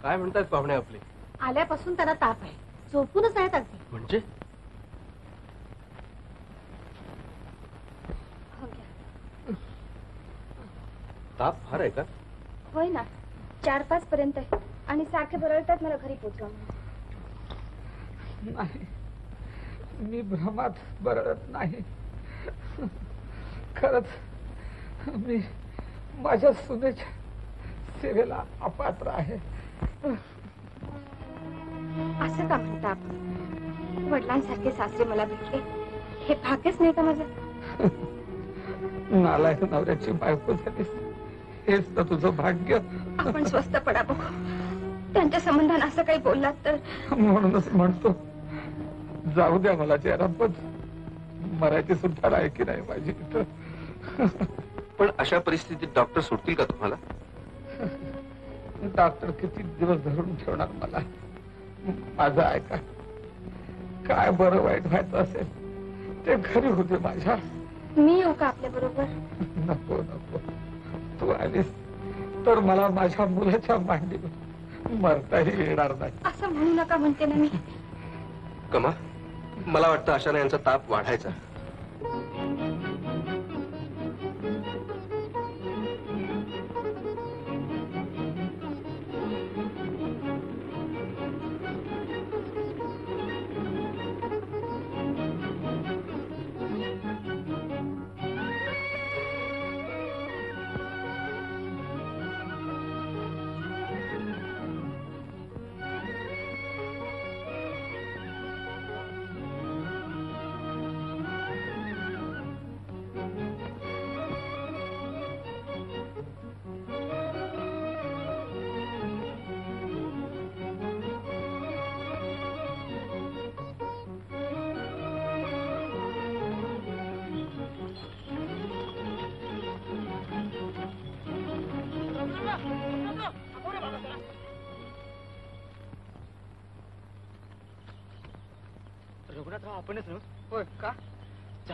काय म्हणतात पाहुणे आपले? आल्यापासून त्याला ताप आहे. झोपूनच आहेत अगदी म्हणजे हो घ्या. ताप फार आहे का? होय ना. चार पाच पर्यंत आहे. आणि सारखे बरळतात मला घरी पोचवा नाही. मी भ्रमात बरळत नाही. खरंच मी माझ्या सुनेच्या सेवेला अपात्र आहे. असं का म्हणता आपण? वडिलांसारखे सासरे मला भेटले. हे भाग्यच नाही का माझं? नालायक नवऱ्याची बायको झालीस. हेच तर तुझं भाग्य. आपण स्वस्त पडा बघू. त्यांच्या संबंधानं असं काही बोललात तर? म्हणूनच म्हणतो. जाऊ द्या मला चेहरापत मराठी सुद्धा लायकी नाही माझी पण अशा परिस्थितीत डॉक्टर सोडतील का तुम्हाला? डॉक्टर किती दिवस धरून ठेवणार मला? माझं ऐका. काय बरं वाईट व्हायचं असेल ते घरी होते माझ्या. मी येऊ का आपल्या बरोबर? नको नको. तू आलीस तर मला माझ्या मुलाच्या मांडीवर मरताही येणार नाही. असं म्हणू नका म्हणते ना मी. कमा मला वाटतं अशाने यांचा ताप वाढायचा.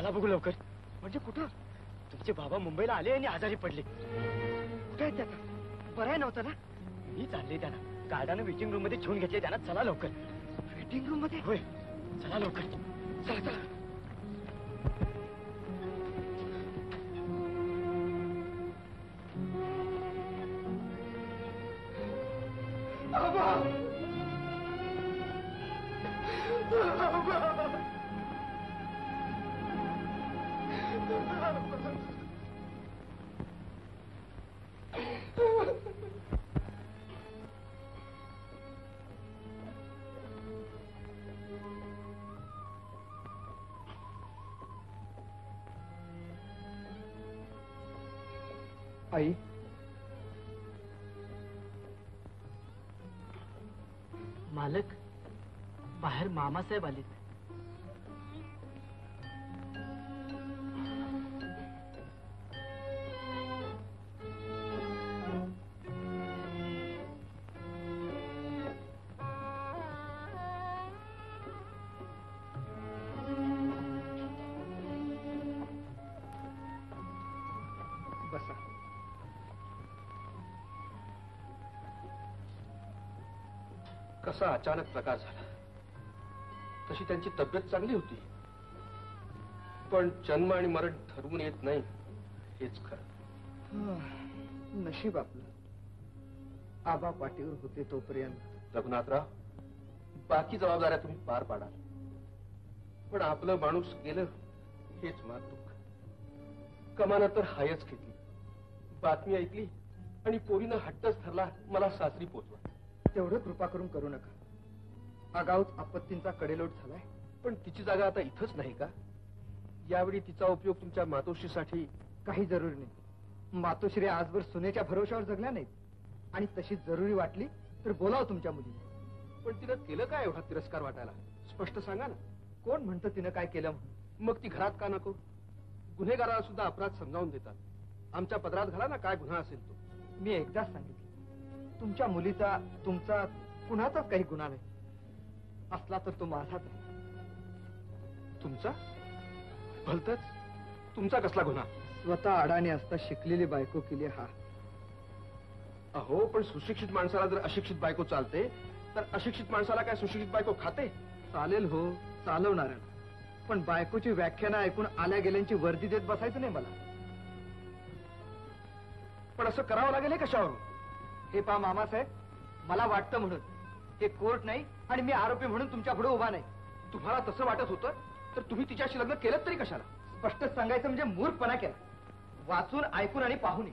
चला बघू लवकर. म्हणजे कुठं? तुमचे बाबा मुंबईला आले आणि आजारी पडले. कुठे आहेत त्यांना? बरं आहे नव्हतं ना? मी चालले त्यांना. गार्डानं वेटिंग रूममध्ये ठेवून घेतले त्यांना. चला लवकर. वेटिंग रूममध्ये होय. चला लवकर. चला चला. मामासाहेब आलेत. कसा अचानक प्रकार झाला? तशी त्यांची तब्येत चांगली होती. पण जन्म आणि मरण ठरवून येत नाही हेच खरं. नशीब आपलं. आबा पाठीवर होते तोपर्यंत. रघुनाथराव बाकी जबाबदाऱ्या तुम्ही पार पाडाल. पण आपलं माणूस गेलं हेच मार दुःख. कमाना तर हायच घेतली. बातमी ऐकली आणि पोरीनं हट्टच ठरला मला सासरी पोचवा. तेवढं कृपा करून करू नका. आगाऊच आपत्तींचा कडेलोट झालाय. पण तिची जागा आता इथंच नाही का? यावेळी तिचा उपयोग तुमच्या मातोश्रीसाठी काही जरुरी नाही. मातोश्री आजवर सुनेच्या भरोशावर जगल्या नाहीत. आणि तशी जरुरी वाटली तर बोलाव तुमच्या मुलीला. पण तिनं केलं काय एवढा तिरस्कार वाटायला? स्पष्ट सांगा ना. कोण म्हणतं तिनं काय केलं म्हणून? मग ती घरात का नको? गुन्हेगाराला सुद्धा अपराध समजावून देतात. आमच्या पदरात घाला ना काय गुन्हा असेल तो. मी एकदाच सांगितलं. तुमच्या मुलीचा तुमचा कुणाचाच काही गुन्हा नाही. असला तर तो माझाच आहे तुमचा? भलतच. तुमचा कसला गुन्हा स्वतः अडाणी असता शिकलेली बायको केली हा. अहो पण सुशिक्षित माणसाला जर अशिक्षित बायको चालते तर अशिक्षित माणसाला काय सुशिक्षित बायको खाते? चालेल हो चालवणार पण बायकोची व्याख्यानं ऐकून आल्या गेल्यांची वर्दी देत बसायचं नाही मला. पण असं करावं लागेल कशावरून? हे पा मामासाहेब मला वाटतं म्हणून. हे कोर्ट नाही आणि मी आरोपी म्हणून तुमच्यापुढे उभा नाही. तुम्हाला तसं वाटत होतं तर तुम्ही तिच्याशी लग्न केलं तरी कशाला? स्पष्ट सांगायचं म्हणजे मूर्खपणा केला. वाचून ऐकून आणि पाहून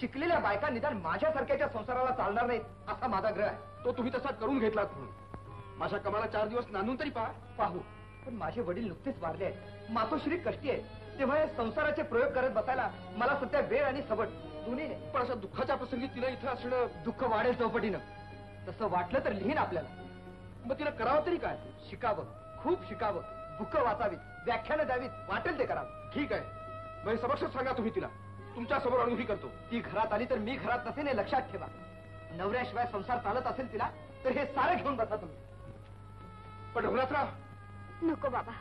शिकलेल्या बायका निदान माझ्यासारख्याच्या संसाराला चालणार नाहीत असा माझा ग्रह आहे. तो तुम्ही तसा करून घेतलात म्हणून. माझ्या कमाला चार दिवस नांदून तरी पहा पाहू. पण माझे वडील नुकतेच वारले आहेत. मातोश्री कष्टी आहे तेव्हा या संसाराचे प्रयोग करत बसायला मला सध्या वेळ आणि सबट. दोन्ही पण अशा दुःखाच्या प्रसंगी तिला इथं असणं दुःख वाढेल चौपटीनं. तसं वाटलं तर लिहीन आपल्याला. मग तिला करावं तरी काय? शिकावं खूप शिकावं दुःख वाचावीत व्याख्यानं द्यावीत वाटेल ते करावं. ठीक आहे. मग समक्ष सांगा तुम्ही तिला. तुमच्यासमोर अनुभवी करतो. ती घरात आली तर मी घरात नसेल हे लक्षात ठेवा. नवऱ्याशिवाय संसार चालत असेल तिला तर हे सारं घेऊन बसा तुम्ही. पण रघुनाथराव नको बाबा.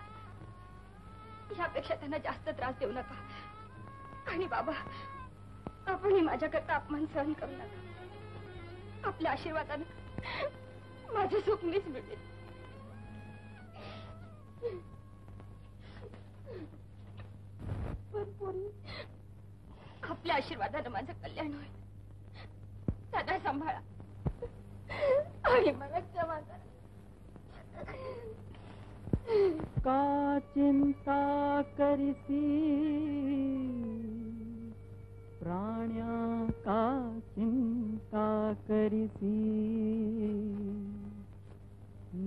यापेक्षा त्यांना जास्त त्रास देऊ नका. आणि बाबा आपणही माझ्याकरता अपमान सहन करू नका. आपल्या आशीर्वादानं माझं सुख मीच मिळेल पण पोरी, आपल्या आशीर्वादानं माझं कल्याण होईल. सदा सांभाळा. आणि मला क्षमा करा. का चिंता करिसी? प्राण्या का चिंता करिसी?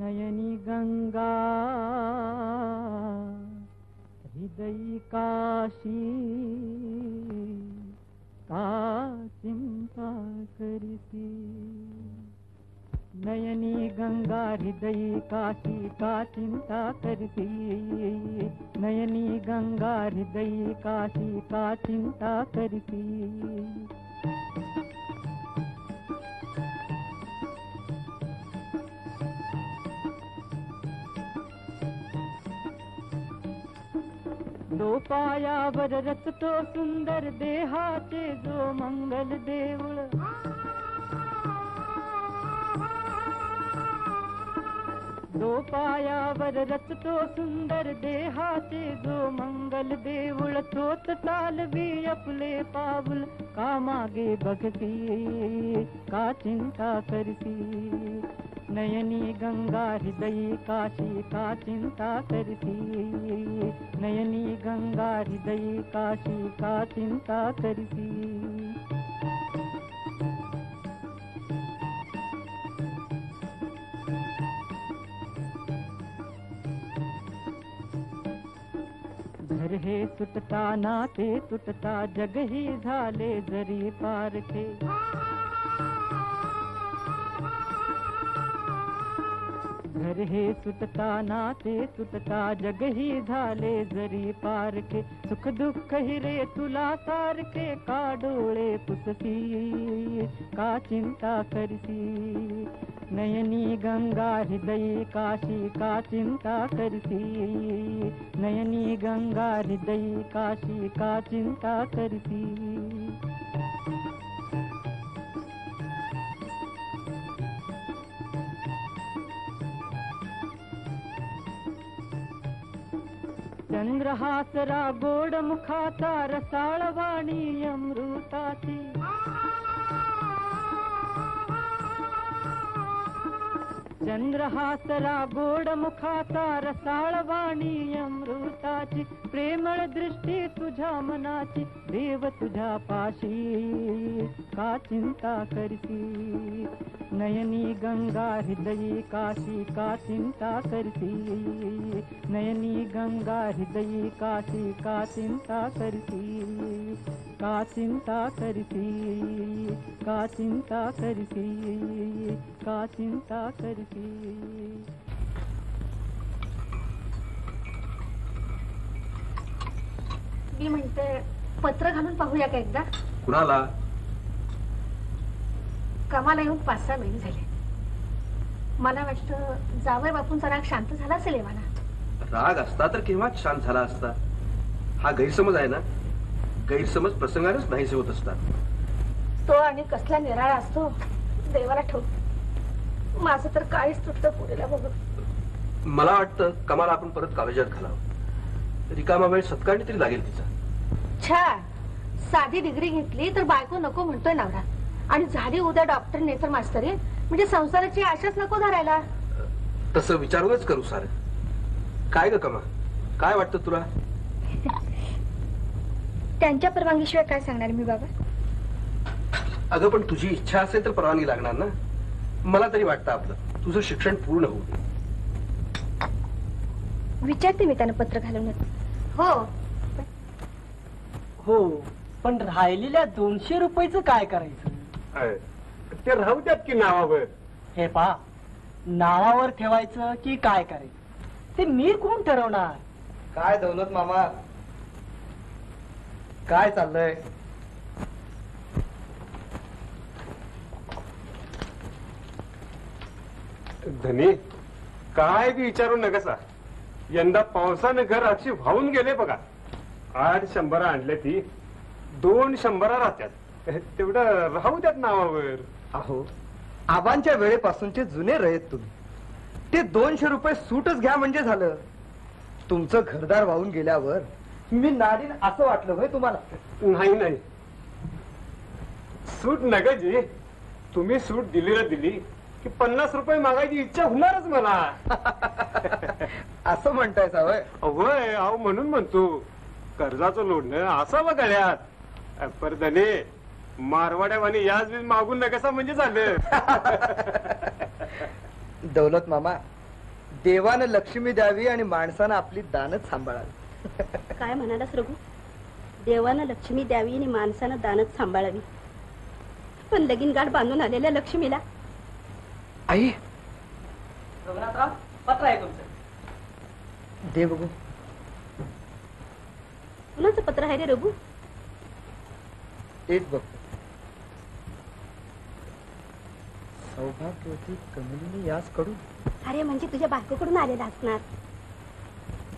नयनी गंगा हृदयी काशी का चिंता करती नयनी गंगा हृदयी काशी का चिंता करती नयनी गंगा हृदयी काशी का चिंता करती दो पायावर रचतो सुंदर देहाचे जो मंगल देऊळ दो पायावर रचतो सुंदर देहाचे जो मंगल देऊळ तोच चालवी आपले पाऊल का मागे बघती का चिंता करती। नयनी गंगा हृदयी काशी का चिंता करती। नयनी गंगा हृदयी काशी का चिंता करती। घर हे सुटता नाते तुटता जग ही झाले जरी पारखे घर हे सुटता नाते तुटता जग ही झाले जरी पारखे सुख दुःख हिरे तुला सारखे का डोळे पुसती, का चिंता करती? नयनी गंगा हृदयी काशी, का चिंता करती? नयनी गंगा हृदयी काशी, का चिंता करती? धनुग्रहासरा गोडमुखाता रसाळवाणीय मृताति वाणी चंद्रहासरा गोड मुखाचा रसाळ वाणी अमृताची प्रेमळ दृष्टी तुझ्या मनाची देव तुझ्या पाशी का चिंता करती? नयनी गंगा हृदयी काशी का चिंता करती? नयनी गंगा हृदयी काशी का चिंता करती? का चिंता करती? का चिंता करती? का चिंता करती? मी म्हणते पत्र घालून पाहूया का एकदा? कुणाला? कामाला येऊन पाच सहा महिने झाले. मला वाटतं जावय बापूंचा राग शांत झाला असेल एव्हाना राग असता तर केव्हाच शांत झाला असता? हा गैरसमज आहे ना? गैरसमज प्रसंगानेच नाहीसे होत असतात. तो आणि कसला निराळा असतो देवाला ठेव. माझं तर काहीच तुटतं पुढेला बघून. मला वाटतं कमाला आपण परत कॉलेजात घालावं. रिकामा वेळ सत्कारणी तरी लागेल तिचा. छा साधी डिग्री घेतली तर बायको नको म्हणतोय नवरा. आणि झाली उद्या डॉक्टर नाही तर मास्तरी. म्हणजे संसाराची आशाच नको धरायला. तसं विचारूनच करू सार. काय ग कमा? काय वाटतं तुला? त्यांच्या परवानगीशिवाय काय सांगणार मी बाबा? अगं पण तुझी इच्छा असेल तर परवानगी लागणार ना? मला तरी वाटतं आपलं. तुझं शिक्षण पूर्ण होऊ दे. विचारते मी त्यांना पत्र घालूनच हो. हो पण राहिलेल्या दोनशे रुपयाचं काय करायचं? ते राहू द्यात की नावावर? हे पा नावावर ठेवायचं की काय करायचं? ते मी कोण ठरवणार? काय दौलत मामा? काय चाललंय? धनी काय बी विचारू नकसा यंदा पावसानं घर अक्षी वाहून गेले बघा. आठ शंभर आणले ती दोन शंभरा राहत्यात. तेवढं राहू द्यात नावावर. अहो आबांच्या वेळेपासूनचे जुने रयत तुम्ही. ते दोनशे रुपये सूटच घ्या म्हणजे झालं. तुमचं घरदार वाहून गेल्यावर मी नाडीन असं वाटलं होय तुम्हाला? नाही नाही. सूट नग जी तुम्ही सूट दिली ना दिली. की पन्नास रुपये मागायची इच्छा होणारच मला. असं म्हणताय सावय होय अहो म्हणून म्हणतो. कर्जाचं लोडणं असावं गळ्यात. परदने मारवाड्यावानी याच वीज मागून नका म्हणजे झालं. दौलत मामा देवानं लक्ष्मी द्यावी आणि माणसानं आपली दानच सांभाळावी. काय म्हणालास रघु? देवानं लक्ष्मी द्यावी आणि माणसानं दानच सांभाळावी. पण लगीन गाठ बांधून आलेल्या लक्ष्मीला आई. रघुनाथराव पत्र आहे तुमचं. दे बघू. कुणाचं पत्र आहे रे रघु? तेच बघ. सौभाग्यवती कमलिनी याच कडून. अरे म्हणजे तुझ्या बायकोकडून आलेला असणार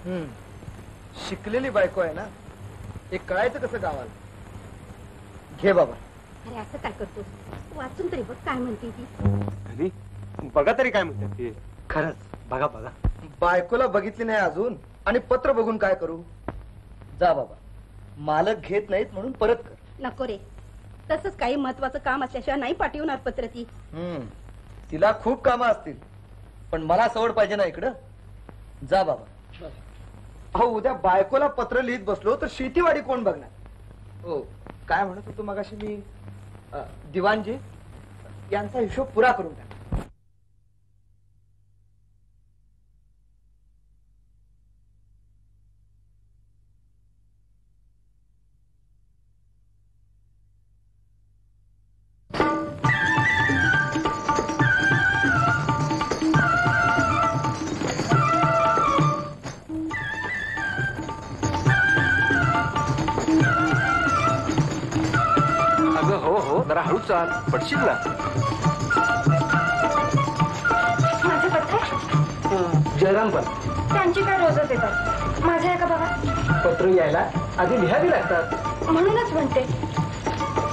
हम्म. शिकलेली बायको आहे ना? हे कळायचं कसं गावाला? घे बाबा. अरे असं काय करतो वाचून तरी बघ काय म्हणते ती. बघा तरी काय म्हणतात ते. खरंच बघा बघा. बायकोला बघितली नाही अजून आणि पत्र बघून काय करू? जा बाबा. मालक घेत नाहीत म्हणून परत कर. नको रे. तसंच काही महत्वाचं काम असल्याशिवाय नाही पाठवणार पत्र ती हम्म. तिला खूप कामं असतील. पण मला सवड पाहिजे ना इकडं. जा बाबा. अहो उद्या बायकोला पत्र लिहित बसलो तर शेतीवाडी कोण बघणार? हो काय म्हणत होतो मगाशी मी? अ, दिवाणजी यांचा हिशोब पुरा करून टाक. चाल पडशील ना? माझे पत्र जयराम पण. त्यांची काय रोजच येतात? माझ्या एका बघा पत्र यायला आधी लिहावी लागतात. म्हणूनच म्हणते.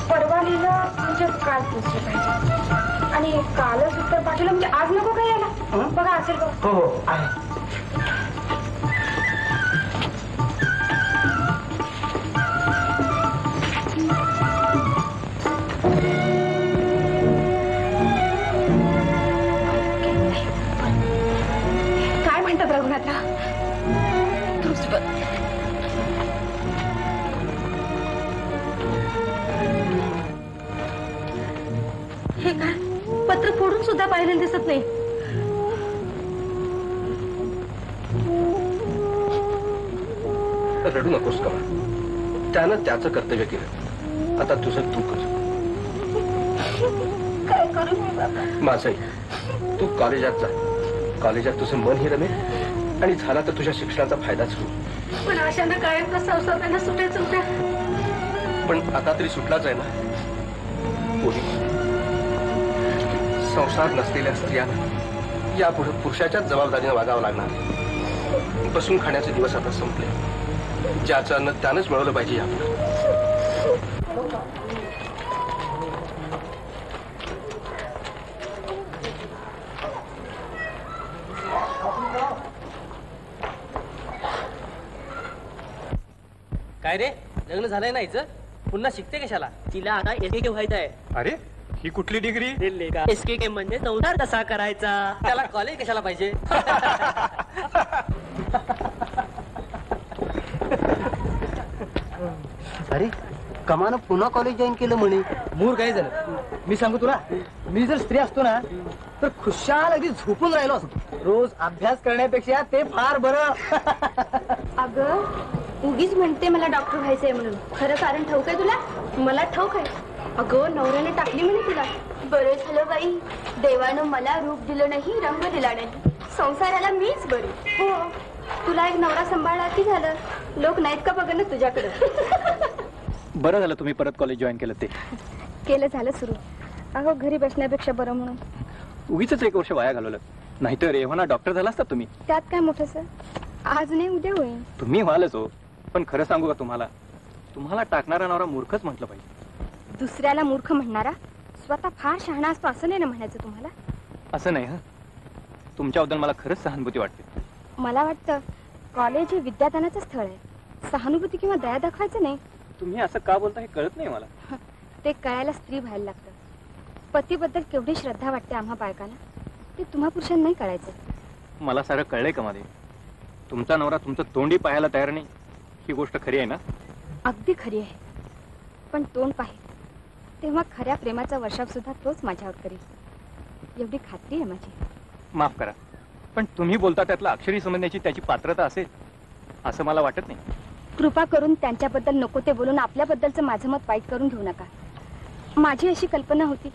परवा लिहिलं म्हणजे काल पोचलं पाहिजे आणि कालच उत्तर पाठवलं म्हणजे आज नको काय यायला? बघा असेल बघा. हो हो आहे. सुद्धा पाहिलेलं दिसत नाही? रडू नकोस का त्यानं त्याचं कर्तव्य केलं. आता तुझं तू कर. काय करू मी बाबा? माझंही. तू कॉलेजात जा. कॉलेजात तुझं मनही रमेल. आणि झाला तर तुझ्या शिक्षणाचा फायदाच होईल. पण अशानं कायमचा संसार त्यांना सुटायचं होत्या. पण आता तरी सुटलाच आहे ना? पोरी संसार नसलेल्या स्त्रियांना यापुढे पुरुषाच्याच जबाबदारीने वागावं लागणार. बसून खाण्याचे दिवस आता संपले. ज्याचं अन्न त्यानंच मिळवलं पाहिजे यापुढे काय रे? लग्न झालंय ना हिचं? पुन्हा शिकते कशाला? तिला आता एस के व्हायचं आहे. अरे ही कुठली डिग्री? एस के? म्हणजे संसार कसा करायचा? त्याला कॉलेज कशाला पाहिजे? अरे कमानं पुन्हा कॉलेज जॉईन केलं म्हणे. मूर काय झालं? मी सांगू तुला मी जर स्त्री असतो ना तर खुशाल अगदी झोपून राहिलो असतो. रोज अभ्यास करण्यापेक्षा ते फार बरं. अगं उगीच म्हणते मला डॉक्टर व्हायचंय म्हणून. खरं कारण ठाऊक आहे तुला? मला ठाऊक आहे. अगं नवऱ्याने टाकली म्हणे तुला. बरं झालं बाई. देवानं मला रूप दिलं नाही रंग दिला नाही. संसाराला मीच बरी. हो. तुला एक नवरा सांभाळला की झालं? लोक नाहीत का बघ ना तुझ्याकडं? बरं झालं तुम्ही परत कॉलेज जॉईन केलं ते. केलं झालं सुरू. अगं घरी बसण्यापेक्षा बरं म्हणून. उगीच एक वर्ष वाया घालवलं. नाहीतर एव्हाना डॉक्टर झाला असता तुम्ही. त्यात काय मोठंस आज नाही उद्या होईल तुम्ही व्हालच हो. पण खरं सांगू का तुम्हाला? तुम्हाला टाकणारा नवरा मूर्खच म्हटलं पाहिजे. दुसऱ्याला मूर्ख म्हणणारा स्वतः फार शहाणा असतो असं नाही ना म्हणायचं तुम्हाला? असं नाही हं? तुमच्याबद्दल मला खरंच सहानुभूती वाटते. मला वाटतं कॉलेज हे विद्यादानाचं स्थळ आहे. सहानुभूती किंवा दया दाखवायचं नाही. तुम्ही असं का बोलता हे कळत नाही मला. ते कळायला स्त्री व्हायला लागतं. पतीबद्दल केवढी श्रद्धा वाटते आम्हा बायकांना? ते तुम्हा पुरुषांना नाही कळायचं. मला सारं कळलंय का मध्ये तुमचा नवरा तुमचं तोंडी पाहायला तयार नाही. ही गोष्ट खरी आहे ना? अगदी खरी आहे. पण तोंड पाहिजे तेव्हा खऱ्या प्रेमाचा वर्षाव सुद्धा तोच माझ्यावर करेल. एवढी खात्री आहे माझी. माफ करा. पण तुम्ही बोलता त्यातला अक्षरी समजण्याची त्याची पात्रता असेल असं मला वाटत नाही. कृपा करून त्यांच्याबद्दल नको ते बोलून आपल्याबद्दलचं माझं मत वाईट करून घेऊ नका. माझी अशी कल्पना होती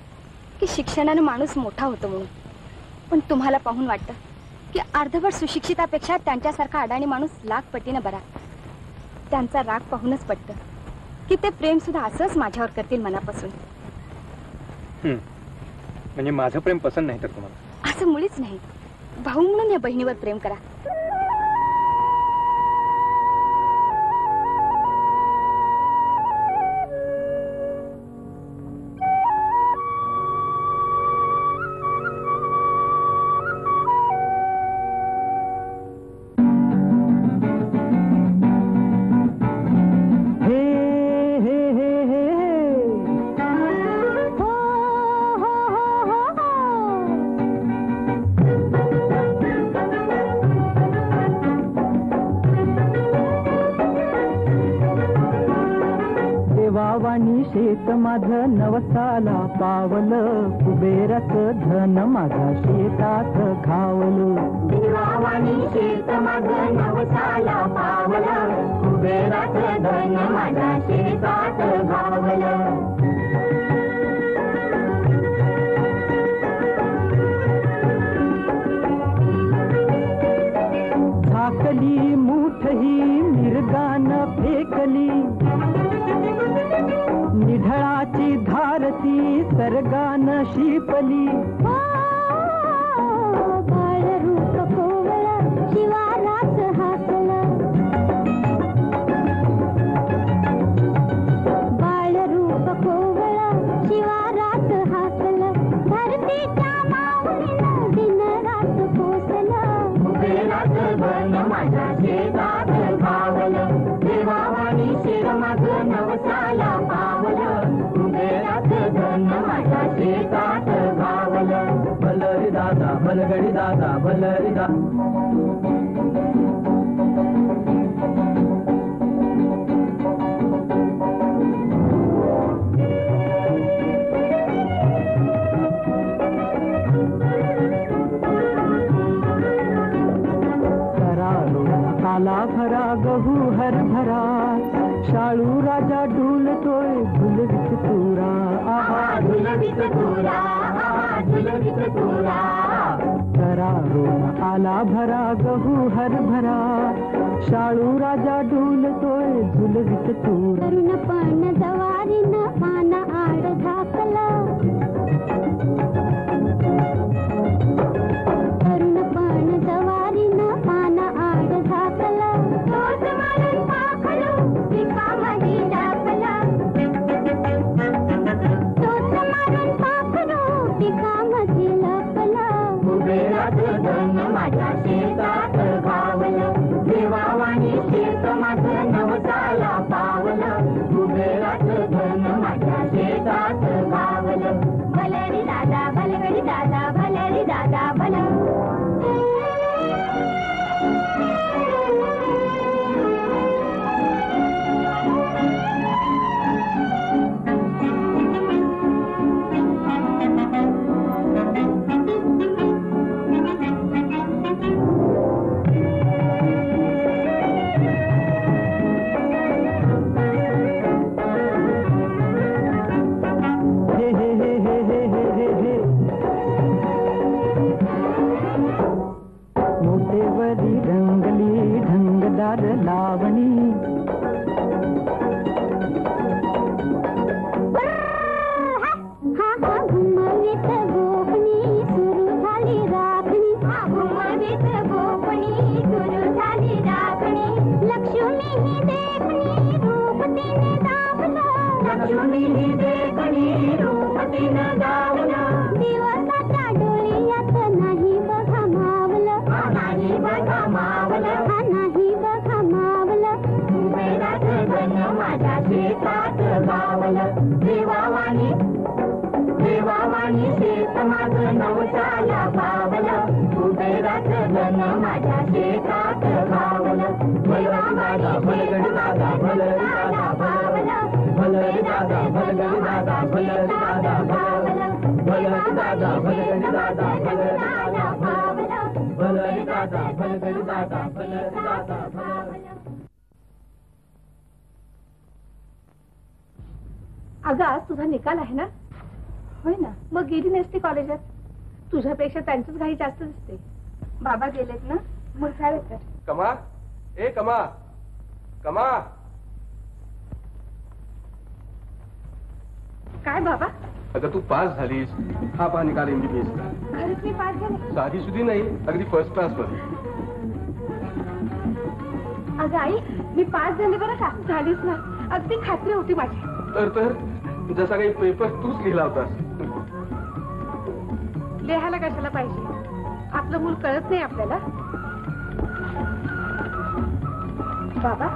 की शिक्षणानं माणूस मोठा होतो म्हणून. पण तुम्हाला पाहून वाटतं की अर्धवट सुशिक्षितापेक्षा त्यांच्यासारखा अडाणी माणूस लाख पटीनं बरा. त्यांचा राग पाहूनच पटतं. की ते प्रेम सुद्धा असंच माझ्यावर करतील मनापासून. म्हणजे माझं प्रेम पसंत नाही तर तुम्हाला? असं मुळीच नाही. भाऊ म्हणून या बहिणीवर प्रेम करा. पावल कुबेराच धन माझा शेतात घावलं शेत पावल नवसाला धन माझा शेतात घावलं ती सरगान शिपली. गहू हरभरा शाळू राजा ढोलतोय ढुलवित तुरा. ढुलवित तुरा करा रोम आला भरा गहू हरभरा शाळू राजा ढोलतोय ढुलवित तुरा. करुण पण जवारी न दादा भलरी दादा भलरी अगं आज तुझा निकाल आहे ना? होय ना. मग गेली नसती कॉलेजात. तुझ्यापेक्षा त्यांचीच घाई जास्त दिसते. बाबा गेलेत ना? मग काय तर. कमा. ए कमा. कमा. काय बाबा? अगं तू पास झालीस. हा पहा निकाल एमबीबीएस खरंच मी पास झाले. साधी सुधी नाही अगदी फर्स्ट क्लासमध्ये. अगं आई मी पास झाले बरं का? झालीच ना. अगदी खात्री होती माझी. तर तर जसा काही पेपर तूच लिहिला होतास लिहायला कशाला पाहिजे? आपलं मूल कळत नाही आपल्याला. बाबा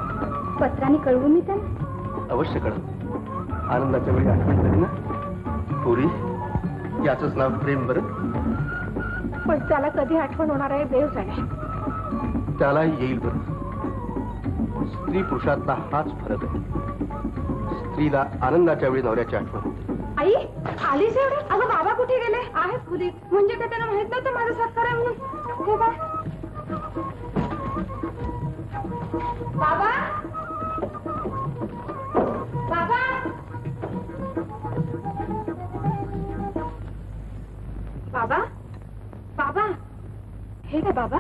पत्राने कळवू मी त्यांना? अवश्य कळ आनंदाच्या वेळी आठवण झाली ना? पुरी याच नाव प्रेम बरं? पण त्याला कधी आठवण होणार आहे देव जाणे त्यालाही येईल बरं. स्त्री पुरुषातला हाच फरक आहे. स्त्रीला आनंदाच्या वेळी नवऱ्याची आठवण होते. आई आलीच एवढे? अगं बाबा कुठे गेले? आहेत खोलीत म्हणजे काय त्यांना माहीत नव्हतं माझा सत्कार आहे म्हणून? हे बाबा? बाबा? बाबा? बाबा? हे का बाबा?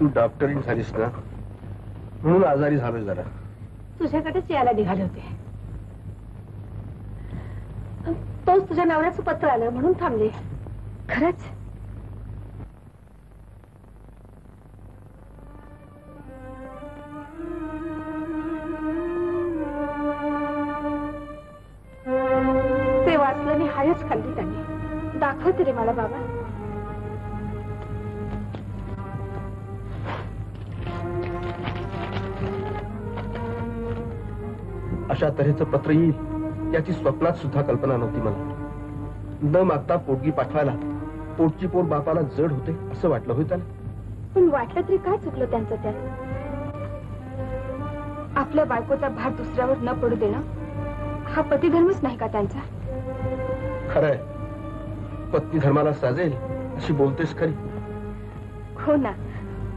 तू डॉक्टरीन झालीस ना? म्हणून आजारी झालोय जरा. तुझ्याकडेच यायला निघाले होते. तोच तुझ्या नवऱ्याचं पत्र आलं म्हणून थांबले. खरंच? ते वाचलं आणि हायच खाल्ली त्यांनी. दाखवते रे मला बाबा. अशा तऱ्हेचं पत्र येईल याची स्वप्नात सुद्धा कल्पना नव्हती मला. न मागता पोटगी पाठवायला पोटची पोट बापाला जड होते असं वाटलं होय त्याला? पण वाटलं तरी काय चुकलं त्यांचं त्यात? आपल्या बायकोचा भार दुसऱ्यावर न पडू देणं हा पतिधर्मच नाही का त्यांचा? खरंय. पत्नी धर्माला साजेल अशी बोलतेस खरी. हो ना.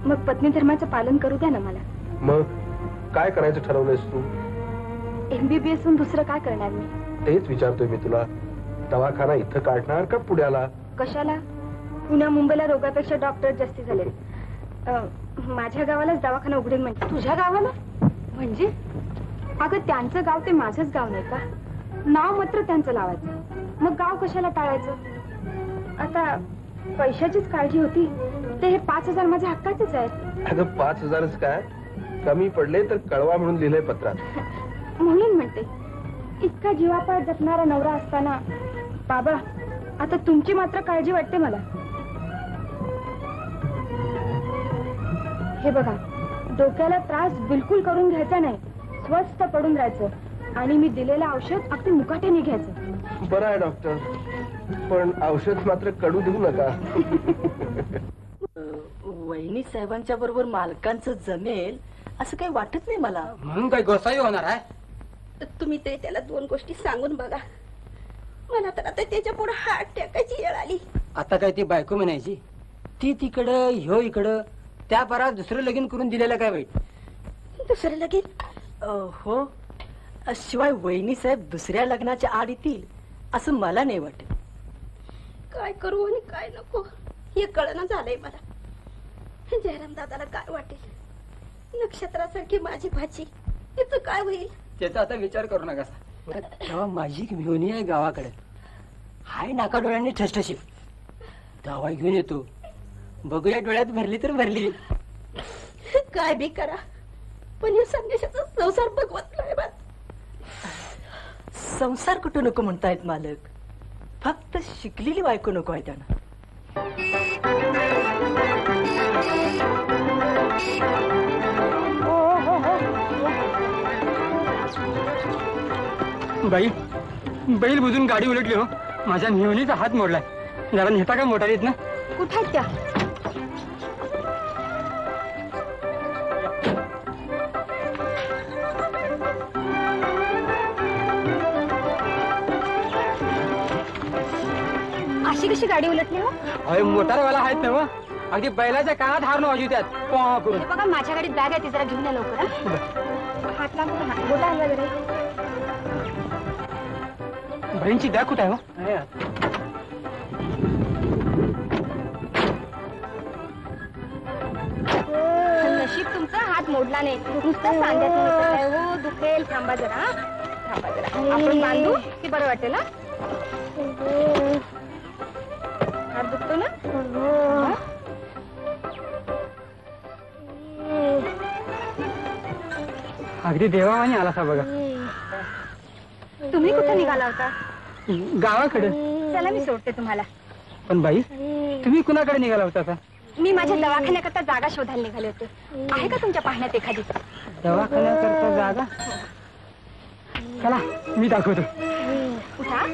मग पत्नी धर्माचं पालन करू द्या ना मला. मग काय करायचं ठरवलंयस तू? एमबीबीएस दुसरं काय करणार मी? तेच विचारतोय मी तुला. दवाखाना इथं काढणार का पुण्याला? कशाला? पुण्या मुंबईला रोगापेक्षा डॉक्टर जास्ती झाले माझ्या गावालाच दवाखाना उघडेल म्हणजे. तुझ्या गावाला? म्हणजे? अगं त्यांचं गाव ते माझंच गाव नाही का? नाव मात्र त्यांचं लावायचं. मग गाव कशाला टाळायचं? आता पैशाचीच काळजी होती. ते हे पाच हजार माझ्या हक्काचेच आहेत. अगं पाच हजारच काय? कमी पडले तर कळवा म्हणून लिहिलंय पत्रात. म्हणून म्हणते. इतका जीवापाड जपणारा नवरा असताना बाबा आता तुमची मात्र काळजी वाटते मला. हे बघा डोक्याला त्रास बिलकुल करून घ्यायचा नाही. स्वस्थ पडून राहायचं. आणि मी दिलेलं औषध अगदी मुकाट्याने घ्यायचं. बरं आहे डॉक्टर. पण औषध मात्र कडू देऊ नका. वहिनी साहेबांच्या बरोबर मालकांचं जमेल असं काही वाटत नाही मला. म्हणून काय गोसाई होणार आहे? तुम्ही ते त्याला दोन गोष्टी सांगून बघा. मला तर आता त्याच्या पुढे हात टाकायची वेळ आली. आता काय ती बायको म्हणायची? ती तिकडं ह्यो इकडं त्या परात दुसरं लगीन करून दिलेलं काय वाईट दुसरं लगीन? हो. शिवाय वहिनी साहेब दुसऱ्या लग्नाच्या आड येतील असं मला नाही वाटत. काय करू आणि काय नको? हे कळणं झालंय मला. जयराम दादाला काय वाटेल? नक्षत्रासारखी माझी भाची. तिचं काय होईल? त्याचा आता विचार करू नका. तेव्हा माझी मिळवणी आहे गावाकडे. हाय नाका डोळ्यांनी ठसठशी दवा घेऊन येतो. बघूया डोळ्यात भरली तर भरली. काय बी करा. पण या संदेशाचा संसार भगवत नाही बा. संसार कुठं नको म्हणतायत मालक? फक्त शिकलेली बायको नको आहे त्यांना. बाई बैल बुजून गाडी उलटली हो. माझ्या मिळवणीचा हात मोडलाय. जरा नेता का मोटारीत ना? कुठे आहेत त्या? अशी कशी गाडी उलटली हो? अरे मोटारवाला आहेत ना हो. अगदी बैलाच्या काळात हार वाजवत्यात पॉ करून हे बघा माझ्या गाडीत बॅग आहे ती जरा घेऊन या लवकर हं? हात लांब हात बोटा हलवा जरा. बहीणची बॅग कुठे आहे हो नशीब तुमचा हात मोडला नाही नुसतं. हो दुखेल थांबा जरा हं? थांबा जरा आपण बांधू की बरं वाटेल हं? हात दुखतो ना हं? अगदी देवावानी आला सा बघा तुम्ही कुठे निघाला होता गावाकडे? चला मी सोडते तुम्हाला. पण बाई तुम्ही कुणाकडे निघाला होता आता? मी माझ्या दवाखान्याकरता जागा शोधायला निघाले होते. आहे का तुमच्या पाहण्यात एखादी? दवाखान्याकरता जागा? चला मी दाखवतो. उठा.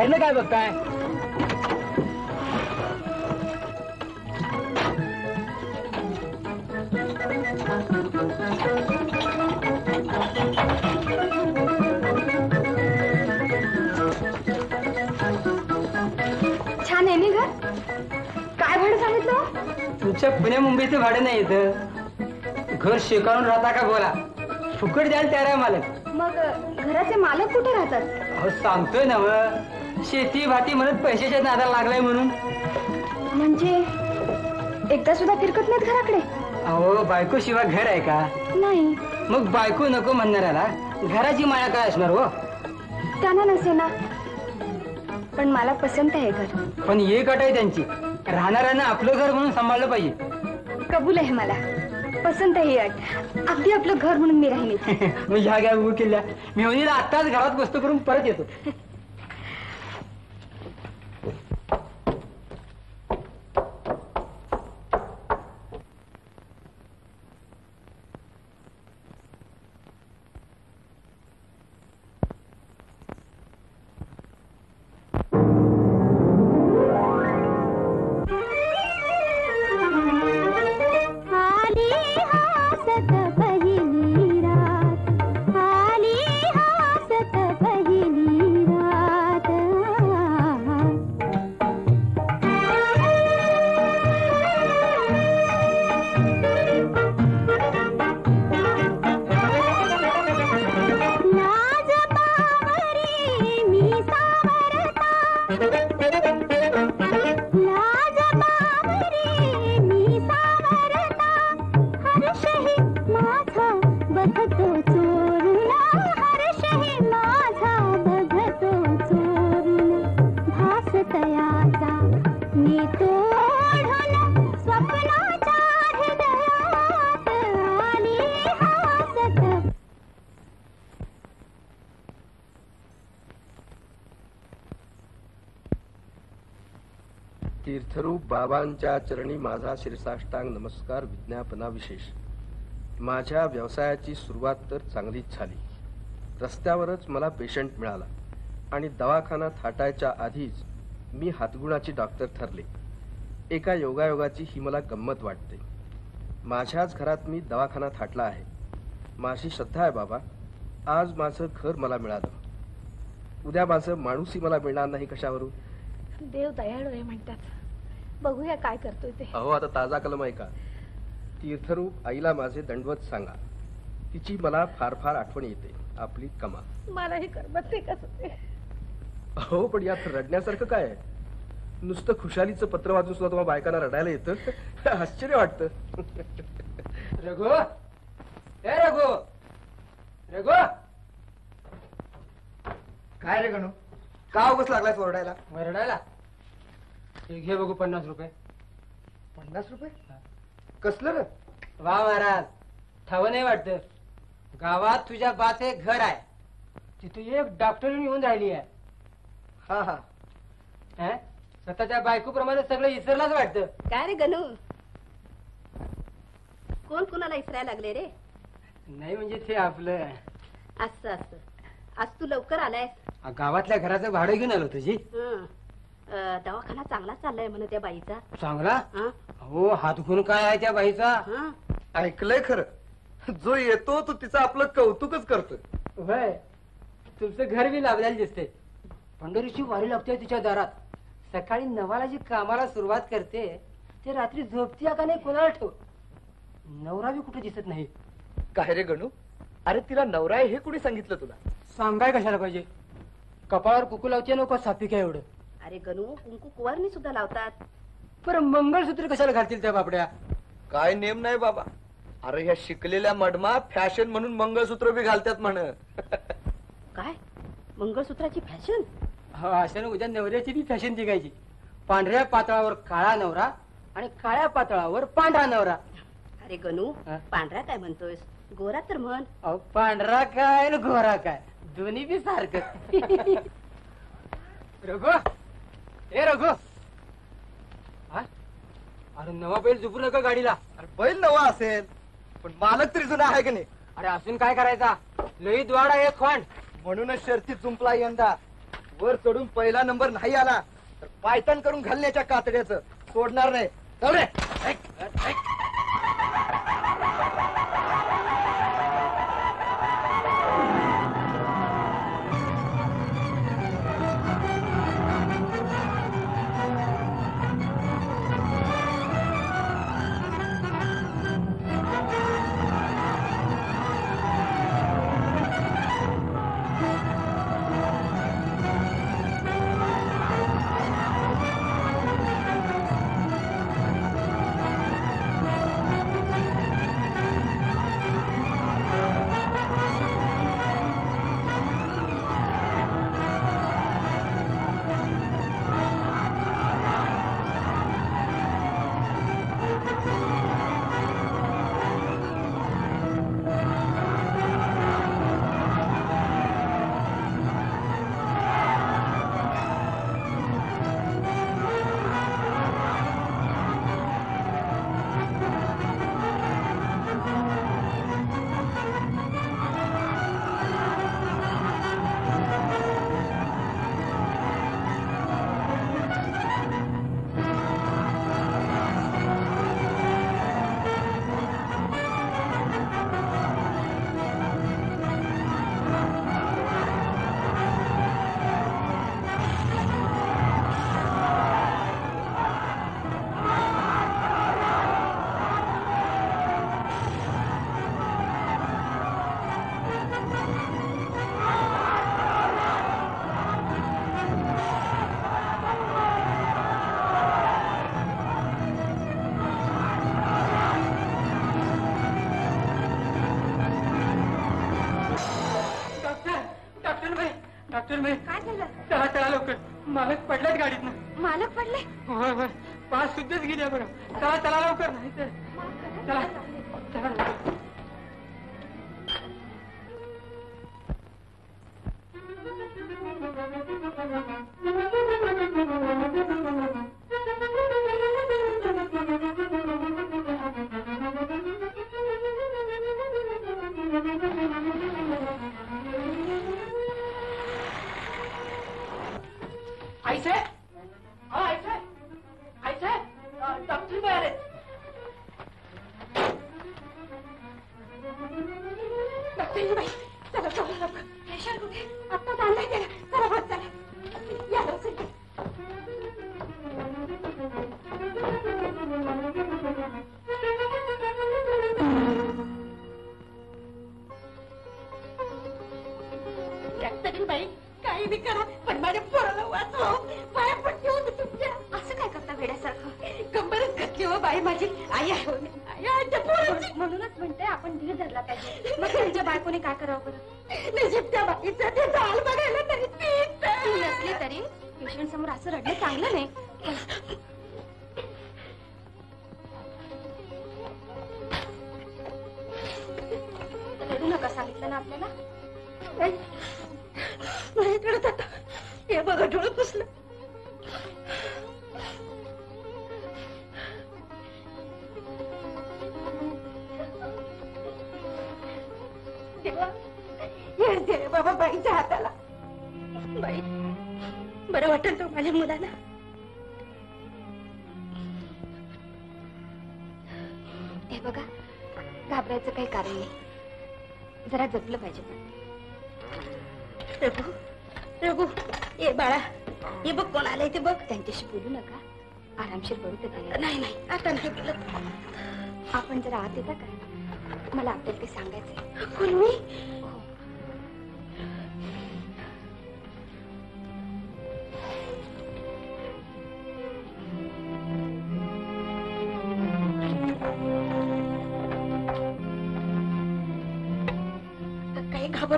बाहेरनं काय बघताय छान आहे नी घर काय भाडं सांगितलं? तुमच्या पुण्या मुंबईचं भाडं नाही येतं घर शेकाळून राहता का बोला? फुकट द्यायला तयार आहे मालक. मग घराचे मालक कुठे राहतात? अहो सांगतोय ना व. शेती भाती म्हणत पैशाच्या नादाला लागलाय म्हणून. म्हणजे एकदा सुद्धा फिरकत नाहीत घराकडे? अहो बायको शिवाय घर आहे का? नाही. मग बायको नको म्हणणाऱ्याला घराची माया काय असणार हो? त्यांना नसे ना. पण मला पसंत आहे घर. पण एक अट आहे त्यांची. राहणाऱ्यांना आपलं घर म्हणून सांभाळलं पाहिजे. कबूल आहे मला. पसंत आहे ही अट. अगदी आपलं घर म्हणून मी इथे. मग ह्या घ्या उभं केल्या. मी म्हणीला आत्ताच घरात वस्तू करून परत येतो. बाबांच्या चरणी माझा शिरसाष्टांग नमस्कार विज्ञापना विशेष माझ्या व्यवसायाची सुरुवात तर चांगलीच झाली. रस्त्यावरच मला पेशंट मिळाला आणि दवाखाना थाटायच्या आधीच मी हातगुणाची डॉक्टर ठरले. एका योगायोगाची ही मला गंमत वाटते. माझ्याच घरात मी दवाखाना थाटला आहे. माझी श्रद्धा आहे बाबा. आज माझं घर मला मिळालं. उद्या माझं माणूसही मला मिळणार नाही कशावरून? देव दयाळू आहे म्हणतात. बघूया काय करतोय ते. अहो आता ताजा कलम आहे का तीर्थरूप आईला माझे दंडवत सांगा. तिची मला फार फार आठवण येते. आपली कमा मलाही करमत नाही कसं ते अहो पण यात रडण्यासारखं काय आहे? नुसतं खुशालीचं पत्र वाचून सुद्धा तुम्हाला बायकांना रडायला येतं? आश्चर्य वाटतं. रघु! ए रघु! रघु! काय रे गणू? का उगस लागलाय ओरडायला वरडायला हे घे बघू पन्नास रुपये. पन्नास रुपये? कसलं रे? वा महाराज ठाव नाही वाटत. गावात तुझ्या बाच एक घर आहे. तिथे एक डॉक्टर येऊन राहिली आहे. हा हा. हं? स्वतःच्या बायकोप्रमाणे सगळं इसरलाच वाटतं. काय रे गणू? कोण कुणाला इसरायला लागले रे? नाही म्हणजे ते आपलं. असं असं. आज तू लवकर आलायस. आ, गावातल्या घराचं भाडं घेऊन आलो तुझी हं. अं, दवाखाना चांगला चाललाय म्हणे त्या बाईचा. चांगला? हं? हो हात गुण काय आहे त्या बाईचा? हं? ऐकलंय खरं. जो येतो तो तिचं आपलं कौतुकच करतो वय तुमचं घर बी लाभलेलं दिसते पंढरीची वारी लागते तिच्या दारात. सकाळी नवाला जी कामाला सुरुवात करते. ते रात्री झोपती का नाही कोणाला ठेव नवरा बी कुठे दिसत नाही. काय रे गणू? अरे तिला नवरा आहे हे कुणी सांगितलं तुला? सांगाय कशाला पाहिजे? कपाळावर कुकू लावते नको सापी काय एवढं. अरे गणू कुंकू कुवारणी सुद्धा लावतात. पर मंगळसूत्र कशाला घालतील त्या बापड्या? काय नेम नाही बाबा. अरे ह्या शिकलेल्या मडमा फॅशन म्हणून मंगळसूत्र बी घालतात म्हण. काय? मंगळसूत्राची फॅशन? हो अशाने उद्या नवऱ्याची बी फॅशन दिगायची पांढऱ्या पातळावर काळा नवरा आणि काळ्या पातळावर पांढरा नवरा. अरे गणू हं? पांढरा काय म्हणतोयस? गोरा तर म्हण. अहो पांढरा काय आणि गोरा काय? दोन्ही बी सारखं. रघु! ए रघु. अरे नवा बैल जुपू नका गाडीला. अरे बैल नवा असेल पण मालक तरी जुना आहे की नाही? अरे असून काय करायचा? लई द्वाड आहे खोंड. म्हणूनच शर्ती जुंपला यंदा. वर चढून पहिला नंबर नाही आला तर पायतन करून घालण्याच्या कातड्याचं. सोडणार नाही. रे. देऊ बरं. चला चला.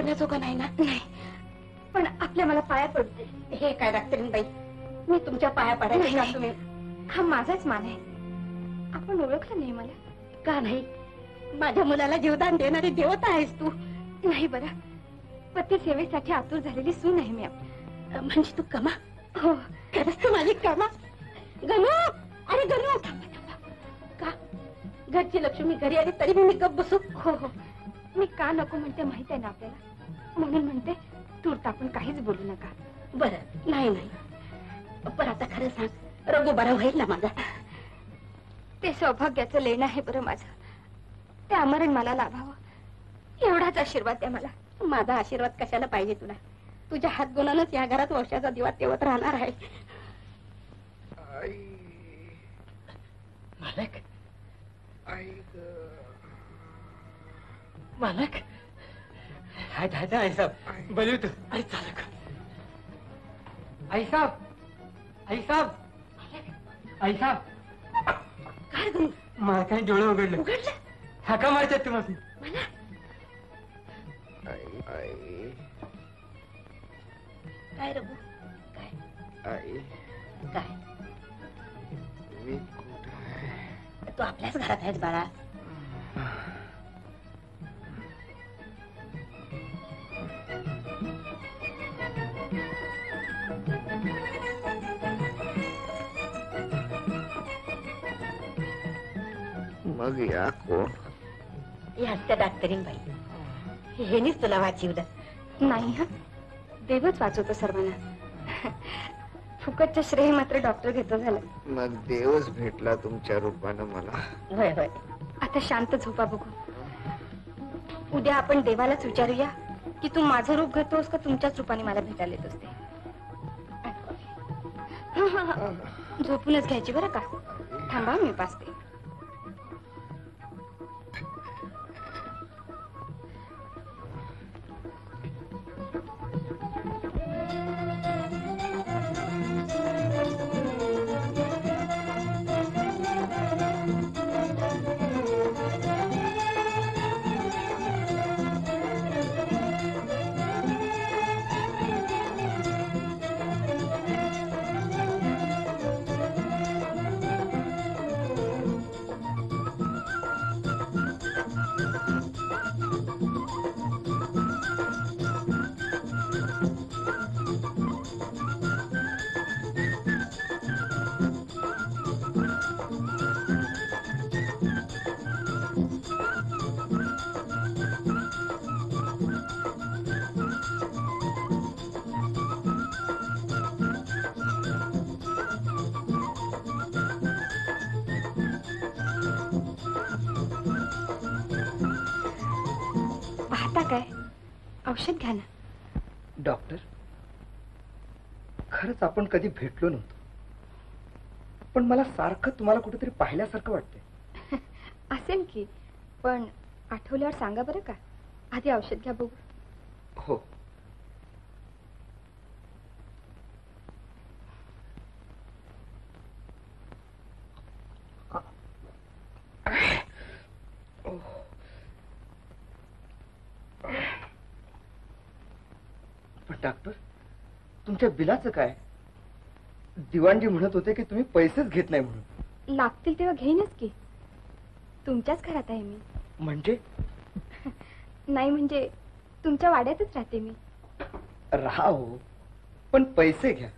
सोडण्याजोगा नाही ना? नाही. पण आपल्या मला पाया पडते हे काय डॉक्टरीन बाई? मी तुमच्या पाया पडायला का तुम्ही हा माझाच मान आहे. आपण ओळखलं नाही मला. का नाही? माझ्या मुलाला जीवदान देणारी देवता आहेस तू. नाही बरं. पती सेवेसाठी आतुर झालेली सून आहे मी म्हणजे तू कमा? हो. खरंच तू माझी कमा? गणू! अरे गणू! का? घरची लक्ष्मी घरी आली तरी मी गप बसू? हो हो. मी का नको म्हणते माहीत आहे ना आपल्याला? म्हणून म्हणते तूर्त आपण काहीच बोलू नका. बरं. नाही नाही. पण आता खरं सांग रघु बरा होईल ना माझा? ते सौभाग्याचं लेणं आहे बरं माझं. ते अमरण मला लाभावं. एवढाच आशीर्वाद द्या मला. माझा आशीर्वाद कशाला पाहिजे तुला? तुझ्या हातगुणानच या घरात वर्षाचा दिवा तेवत राहणार आहे. मालक. मालक. हाय हाय आई साहब बोलू तू. आई साहब आई साहब आई साहब काय गं? मालकाने डोळे उघडले. हाका मारतात तुम्हाला काय रघु आई. काय? मी कुठं आहे? तू आपल्याच घरात आहेस बाळा. मग या कोण या त्या डॉक्टरीन बाई हेनीच तुला वाचिवलं नाही हा. देवच वाचवतो सर्वांना. फुकटचं श्रेय मात्र डॉक्टर घेतो झालं. मग देवच भेटला तुमच्या रूपानं मला. होय होय. आता शांत झोपा बघू. उद्या आपण देवालाच विचारूया की तू माझं रूप घेतोस का तुमच्याच रूपाने मला भेटायला येतोस ते? हं, हं, हं. झोपूनच घ्यायची बरं का? थांबा मी पाचते आपण कधी भेटलो नव्हतो पण मला सारखं तुम्हाला कुठेतरी पाहिल्यासारखं वाटतंय असेल की पण आठवल्यावर सांगा बरं का आधी औषध घ्या बघू हो डॉक्टर तुमच्या बिलाचं काय दिवाणजी म्हणत होते की तुम्ही पैसेच घेत नाही म्हणून. लागतील तेव्हा घेईनच की. तुमच्याच घरात आहे मी. म्हणजे? नाही म्हणजे तुमच्या वाड्यातच राहते मी. राहा हो पण पैसे घ्या.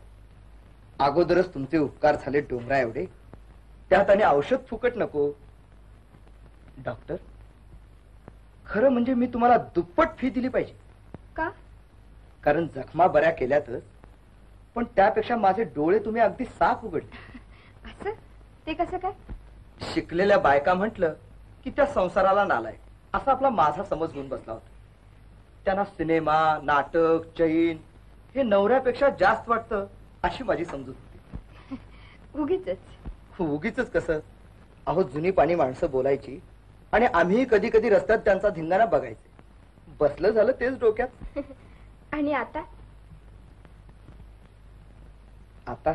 अगोदरच तुमचे उपकार झाले डोंगरा एवढे. त्यात आणि औषध फुकट नको. डॉक्टर खरं म्हणजे मी तुम्हाला दुप्पट फी दिली पाहिजे. का? कारण जखमा बऱ्या केल्यातच पण त्यापेक्षा माझे डोळे तुम्ही अगदी साफ उघडले. असं? ते कसं काय? शिकलेल्या बायका म्हटलं की त्या संसाराला नालाय असा आपला माझा समज होऊन बसला होता. त्यांना सिनेमा नाटक चैन हे नवऱ्यापेक्षा जास्त वाटतं अशी माझी समजूत होती. उगीच उगीच कसं? अहो जुनी पाणी माणसं बोलायची आणि आम्ही कधी कधी रस्त्यात त्यांचा धिंगाणा बघायचे. बसलं झालं तेच डोक्यात. आणि आता? आता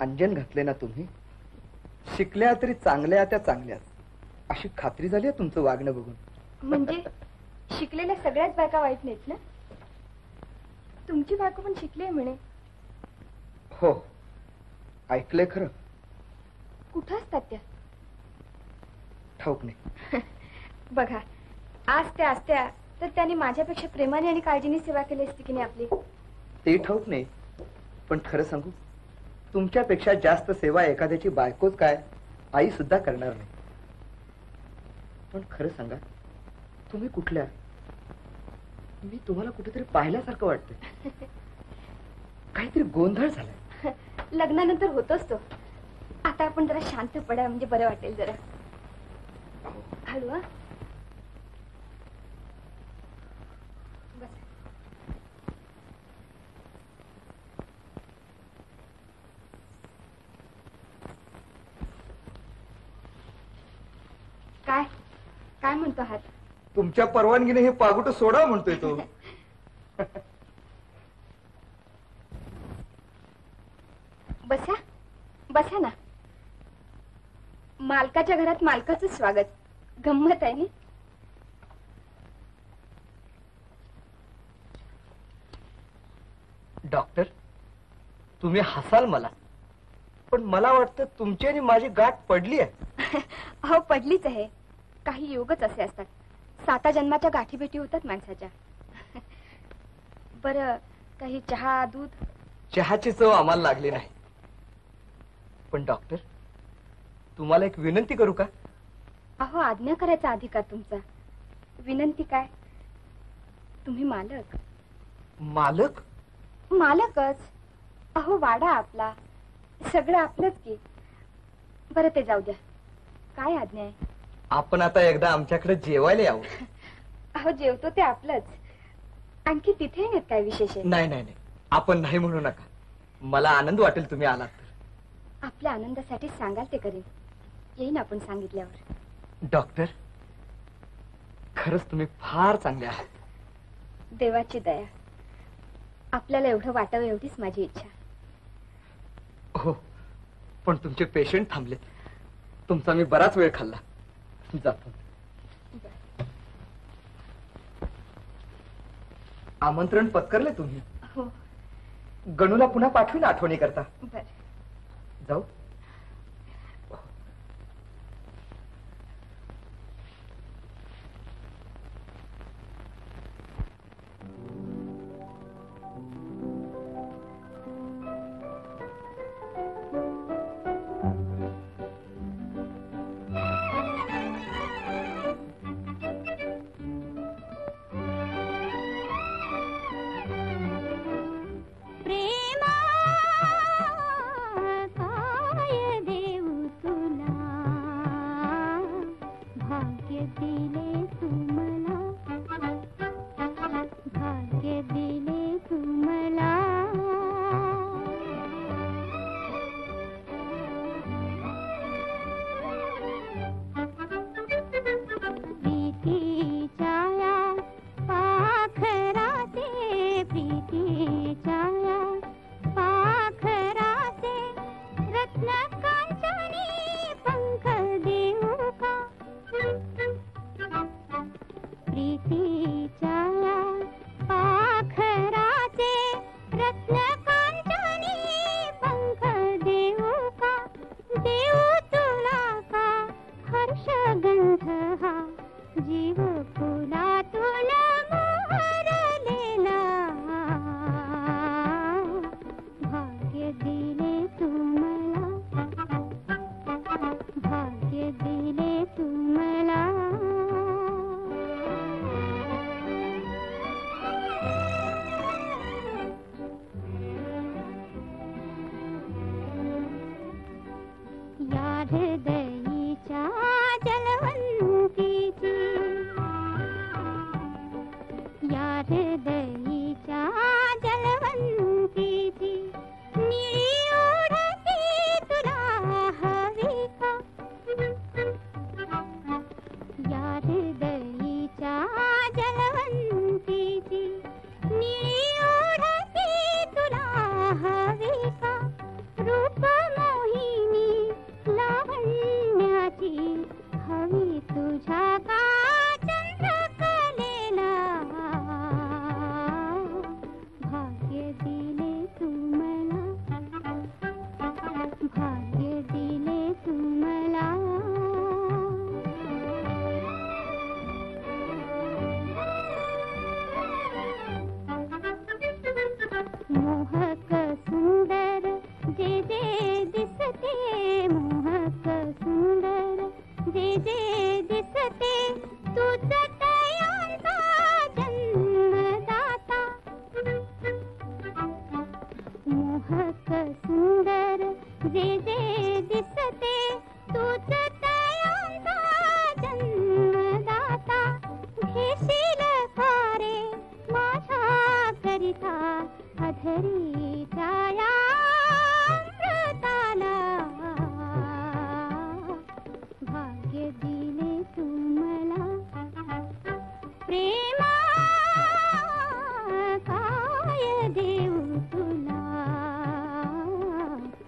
अंजन घातले ना तुम्ही? शिकल्या तरी चांगल्या त्या चांगल्याच. अशी खात्री झाली आहे तुमचं वागणं बघून? म्हणजे? शिकलेल्या सगळ्याच बायका वाईट नाहीत ना? तुमची बायको पण शिकली आहे म्हणे. हो. ऐकलंय खरं. कुठं असतात त्या? ठाऊक नाही बघा आज त्या असत्या तर त्यांनी माझ्यापेक्षा प्रेमाने आणि काळजीने सेवा केली असती की नाही आपली? ते ठाऊक नाही पण खरं सांगू तुमच्यापेक्षा जास्त सेवा एखाद्याची बायकोच काय आई सुद्धा करणार नाही. पण खरं सांगा तुम्ही कुठल्या? मी तुम्हाला कुठेतरी पाहिल्यासारखं वाटतंय. काहीतरी गोंधळ झालाय. लग्नानंतर होतोच तो आता आपण जरा शांत पडा म्हणजे बरं वाटेल जरा. हळू हा. बस. काय काय म्हणतो हात? तुमच्या परवानगीने हे पागुट सोडा म्हणतोय तो. बसा. बसा ना. मालकाच्या घरात मालकाचं स्वागत. गंमत आहे ना डॉक्टर तुम्ही हसाल मला. पण मला वाटतं तुमची आणि माझी गाठ पडली आहे. अहो पडलीच आहे. काही योगच असे असतात. साता जन्माच्या गाठी भेटी होतात माणसाच्या. बर काही चहा दूध? चहाची चव आम्हाला लागली नाही. पण डॉक्टर तुम्हाला एक विनंती करू का? अहो आज्ञा करायचा अधिकार तुमचा. विनंती काय? तुम्ही मालक. मालक? मालकच. अहो वाडा आपला. सगळं आपलंच की. बरं ते जाऊ द्या. काय आज्ञा आहे? आपण आता एकदा आमच्याकडे जेवायला यावं. अहो जेवतो ते आपलंच. आणखी तिथे नाहीत काय विशेष? आहे नाही नाही नाही. आपण नाही म्हणू नका. मला आनंद वाटेल तुम्ही आलात तर. आपल्या आनंदासाठी सांगाल ते करेन येईन आपण सांगितल्यावर. डॉक्टर खरंच तुम्ही फार चांगले आहात. देवाची दया. आपल्याला एवढं वाटावं एवढीच माझी इच्छा. हो पण तुमचे पेशंट थांबले तुमचा मी बराच वेळ खाल्ला. जातो आमंत्रण पत्करले तुम्ही. हो. गणूला पुन्हा पाठवीन आठवणी करता. जाऊ. अधरी छाया भाग्य दिले तुम्हाला. प्रेमा काय देऊ तुला?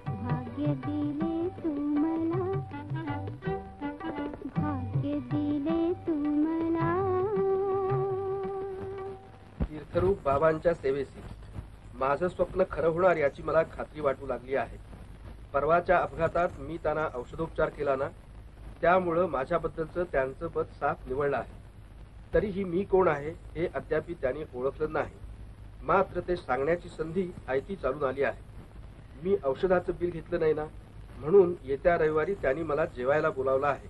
भाग्य दिले तुम्हाला. भाग्य दिले तुम्हाला. तीर्थरूप बाबांच्या सेवेसी माझं स्वप्न खरं होणार याची मला खात्री वाटू लागली आहे. परवाच्या अपघातात मी त्यांना औषधोपचार केला ना त्यामुळं माझ्याबद्दलचं त्यांचं पद साफ निवडलं आहे. तरीही मी कोण आहे हे अद्याप त्यांनी ओळखलं नाही. मात्र ते सांगण्याची संधी आयती चालून आली आहे. मी औषधाचं बिल घेतलं नाही ना म्हणून येत्या रविवारी त्यांनी मला जेवायला बोलावलं आहे.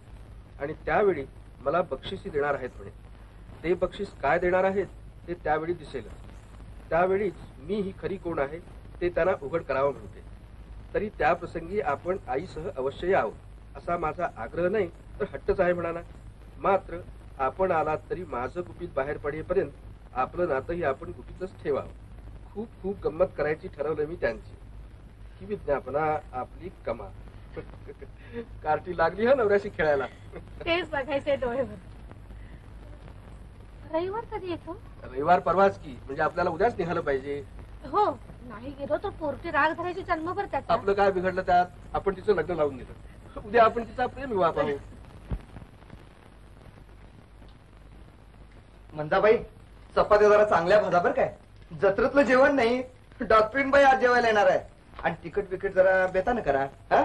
आणि त्यावेळी मला बक्षिसी देणार आहेत म्हणे. ते बक्षीस काय देणार आहेत ते त्यावेळी दिसेलच. त्यावेळीच मी ही खरी कोण आहे ते त्यांना उघड करावं म्हणते. तरी त्या प्रसंगी आपण आईसह अवश्य यावं असा माझा आग्रह नाही तर हट्टच आहे म्हणाला. मात्र आपण आलात तरी माझं गुपित बाहेर पडेपर्यंत आपलं नातंही आपण गुपितच ठेवावं. खूप खूप गंमत करायची ठरवलं मी त्यांची. ही विज्ञापना आपली कमा कार्टी लागली हा नवऱ्याशी खेळायला. तेच बघायचे डोळे रविवार कधी येतो? रविवार परवाच की म्हणजे आपल्याला उद्याच निघालं पाहिजे. हो नाही गेलो तर पोरटी राग धरायची जन्मभर त्याचा आपलं काय बिघडलं त्यात? आपण तिचं लग्न लावून दिलं. उद्या आपण तिचा प्रेम विवाह पाहू. मंदाबाई चपात्या जरा चांगल्या भाजा बर काय? जत्रेतलं जेवण नाही डॉक्टरीन बाई आज जेवायला येणार आहे. आणि तिकट बिकट जरा बेतानं करा हा?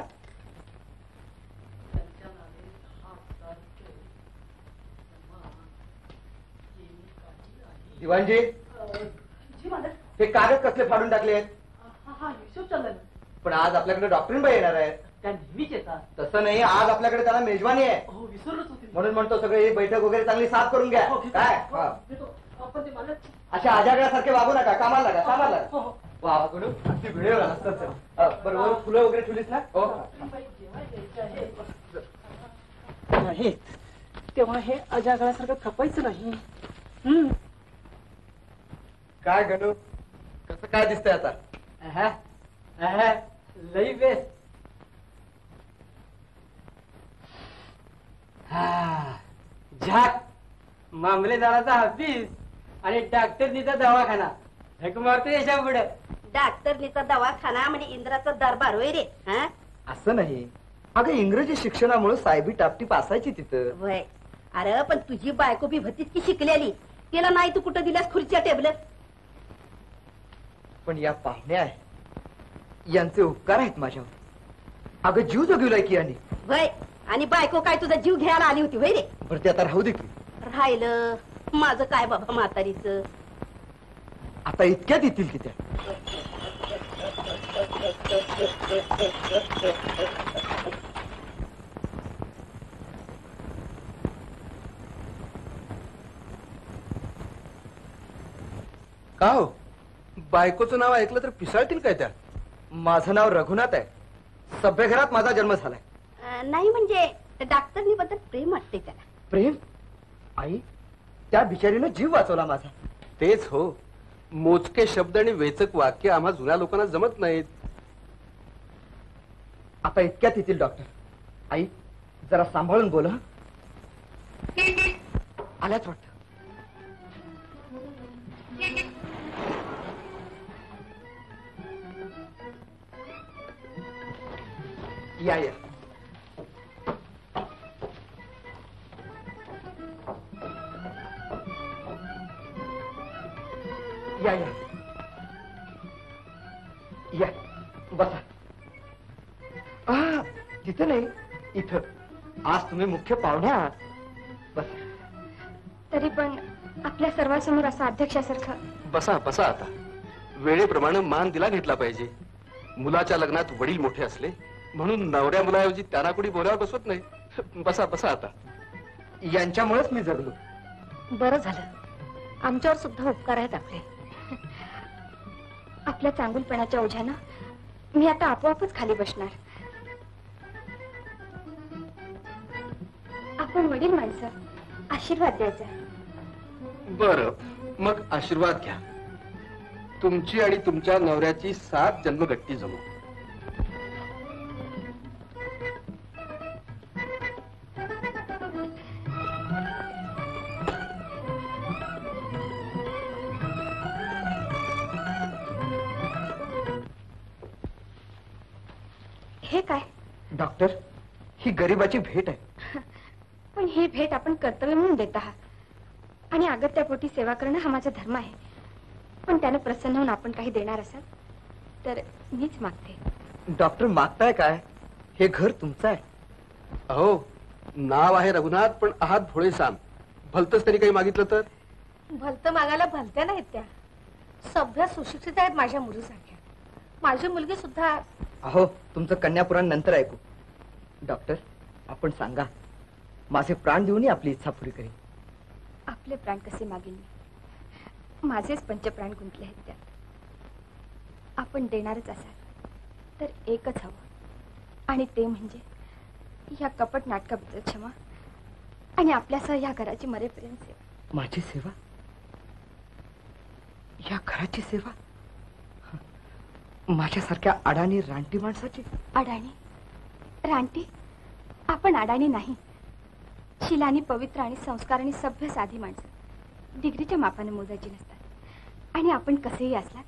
दिवाणजी? हे कागद कसले फाडून टाकले आहेत? हा हिशोब चालला पण आज आपल्याकडे डॉक्टरीन बाई येणार आहे त्या नेहमीच येतात तसं नाही आज आपल्याकडे त्याला मेजवानी आहे. हो विसरलोच होते म्हणून म्हणतो सगळे ही बैठक वगैरे चांगली साफ करून घ्या. हो, घेतो. काय? हो, हा. घेतो. आपण ते मला अशा आजागळ्यासारखे वागू नका कामाला लागा कामाला लागा. हो, हो. वा अगदी व्हिडिओ फुलं वगैरे ठेवलीस ना? हो. नाही तेव्हा हे अजागळासारखं खपायचं नाही. हम्म. काय गणू? कसं काय दिसतंय आता? अहं, अहं, लई बेस्ट हा, झाक. मामलेदाराचा ऑफिस आणि डॉक्टरनीचा दवाखाना. झक मारतो याच्यापुढे. डॉक्टरनीचा दवाखाना म्हणजे इंद्राचा दरबार होय रे हा? असं नाही. अगं इंग्रजी शिक्षणामुळे साहेबी टापटीप असायची तिथं. वय अरे पण तुझी बायको बी भतीच की शिकलेली? तिला नाही तू कुठं दिल्यास खुर्च्या टेबल पण या पाहुण्या आहे यांचे उपकार आहेत माझ्यावर. अगं जीव जगवलाय की यांनी. वय आणि बायको काय तुझा जीव घ्यायला आली होती वय रे? बरं ते आता राहू दे की. राहिलं. माझं काय बाबा म्हातारीच? आता इतक्यात येतील की त्या. का हो? बायकोचं नाव ऐकलं तर पिसाळतील काय त्या? माझं नाव रघुनाथ आहे. सभ्यघरात माझा जन्म झालाय. नाही म्हणजे डॉक्टरनी बद्दल प्रेम वाटते त्याला. प्रेम? आई त्या बिचारीनं जीव वाचवला माझा. तेच हो. मोजके शब्द आणि वेचक वाक्य आम्हा जुन्या लोकांना जमत नाहीत. आता इतक्यात येतील डॉक्टर. आई जरा सांभाळून बोल हं. आल्याच वाटत. या या. या या. बसा. आ, तिथं नाही इथं. आज तुम्ही मुख्य पाहुणे आहात. बस. तरी पण आपल्या सर्वांसमोर असं अध्यक्षासारखं. बसा बसा आता. वेळेप्रमाणे मान दिला घेतला पाहिजे. मुलाच्या लग्नात वडील मोठे असले म्हणून नवऱ्या मुलाऐवजी त्यांना कुणी बोलावं बसवत नाही. बसा बसा आता. यांच्यामुळेच मी जगलो. बरं झालं. आमच्यावर सुद्धा उपकार आहेत आपले. आपल्या चांगुलपणाच्या ओझ्यानं मी आता आपोआपच खाली बसणार. आपण वडील माणसं आशीर्वाद द्यायचा. बर मग आशीर्वाद घ्या. तुमची आणि तुमच्या नवऱ्याची सात जन्मगट्टी जमू. डॉक्टर ही गरिबाची भेट आहे. पण ही भेट आपण कर्तव्य म्हणून देत आहात. आणि अगत्यापोटी सेवा करणं हा माझा धर्म आहे. पण त्यानं प्रसन्न होऊन आपण काही देणार असाल तर मीच मागते. डॉक्टर मागताय काय? हे घर तुमचं आहे. अहो नाव आहे रघुनाथ पण आहात भोळे साम. भलतच त्यांनी काही मागितलं तर? भलतं मागायला भलत्या नाहीत त्या. सभ्य सुशिक्षित आहेत माझ्या मुलीसारख्या. माझी मुलगी सुद्धा अहो तुमचं कन्यापुराण नंतर ऐकू. डॉक्टर आपण सांगा माझे प्राण देऊनही आपली इच्छा पुरी करेन. आपले प्राण कसे मागेल मी? माझेच पंचप्राण गुंतले आहेत त्यात. आपण देणारच असाल तर एकच हवं. आणि ते म्हणजे या कपट नाटकाबद्दल क्षमा आणि आपल्यासह या घराची मरेपर्यंत सेवा. माझी सेवा? या घराची सेवा? माझ्यासारख्या अडाणी रानटी माणसाची? अडाणी? रानटी आपण अडाणी नाही. शिलानी पवित्र आणि संस्कार आणि सभ्य साधी माणसं. डिग्रीच्या मापाने मोजायची नसतात. आणि आपण कसेही असलात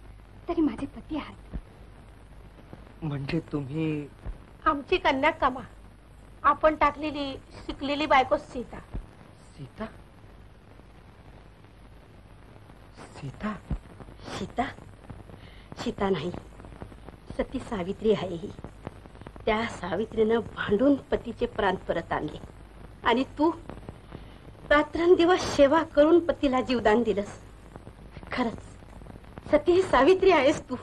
तरी माझे पती आहात. म्हणजे तुम्ही आमची कन्या कमा. आपण टाकलेली शिकलेली बायको सीता. सीता? सीता? सीता? सीता नाही. सती सावित्री आहे ही. त्या सावित्रीनं भांडून पतीचे प्राण परत आणले. आणि तू रात्रंदिवस सेवा करून पतीला जीवदान दिलंस. खरंच सती ही सावित्री आहेस तू.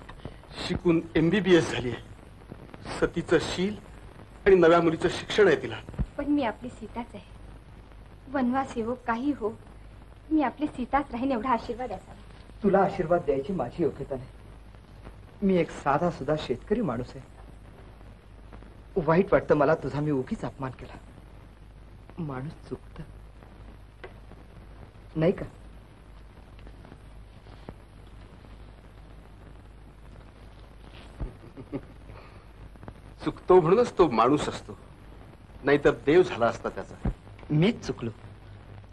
शिकून एमबीबीएस झाली आहे. सतीचं शील आणि नव्या मुलीचं शिक्षण आहे तिला. पण मी आपली सीताच आहे. वनवास येवो काही हो मी आपली सीताच राहीन एवढा आशीर्वाद असावा. तुला आशीर्वाद द्यायची माझी योग्यता नाही. मी एक साधा सुद्धा शेतकरी माणूस आहे. वाईट वाटतं मला तुझा मी उगीच अपमान केला. माणूस चुकत. नाही का? चुकतो म्हणूनच तो माणूस असतो. नाहीतर देव झाला असता त्याचा. मीच चुकलो.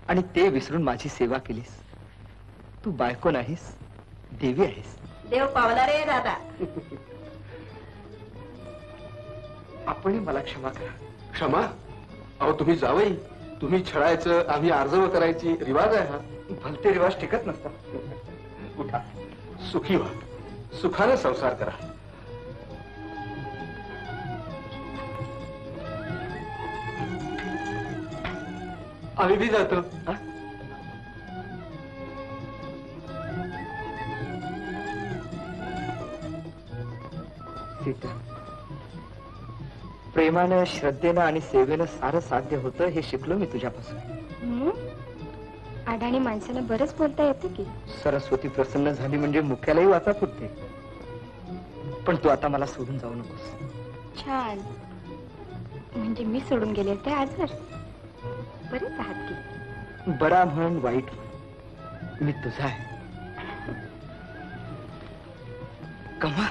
आणि ते विसरून माझी सेवा केलीस. तू बायको नाहीस देवी आहेस. देव पावला रे दादा. आपणही मला क्षमा करा. क्षमा? अहो तुम्ही जावई. तुम्ही छळायचं आम्ही अर्जव करायची रिवाज आहे हा? भलते रिवाज टिकत नसतात. उठा. सुखी व्हा. सुखाने संसार करा. आम्ही बी जातो. हा? प्रेमानं श्रद्धेनं आणि सेवेनं सारं साध्य होतं हे शिकलो मी तुझ्यापासून. हं? अडाणी माणसाला बरंच बोलता येते की? सरस्वती प्रसन्न झाली म्हणजे मुख्यालाही वाचा फुटते पण तू आता मला सोडून जाऊ नकोस. छान. म्हणजे मी सोडून गेले ते आजवर. बरेच आहात की. बरा म्हण वाईट म्हण. मी तुझा आहे. कमा.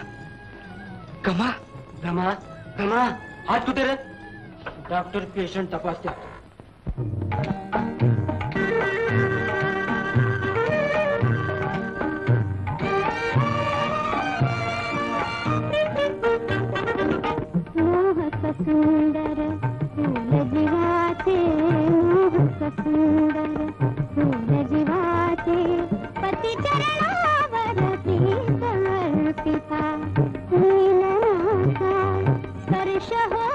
कमा. धमा धमा हात कुठे रे डॉक्टर पेशंट मोहक सुंदर मोहक सुंदर। शहर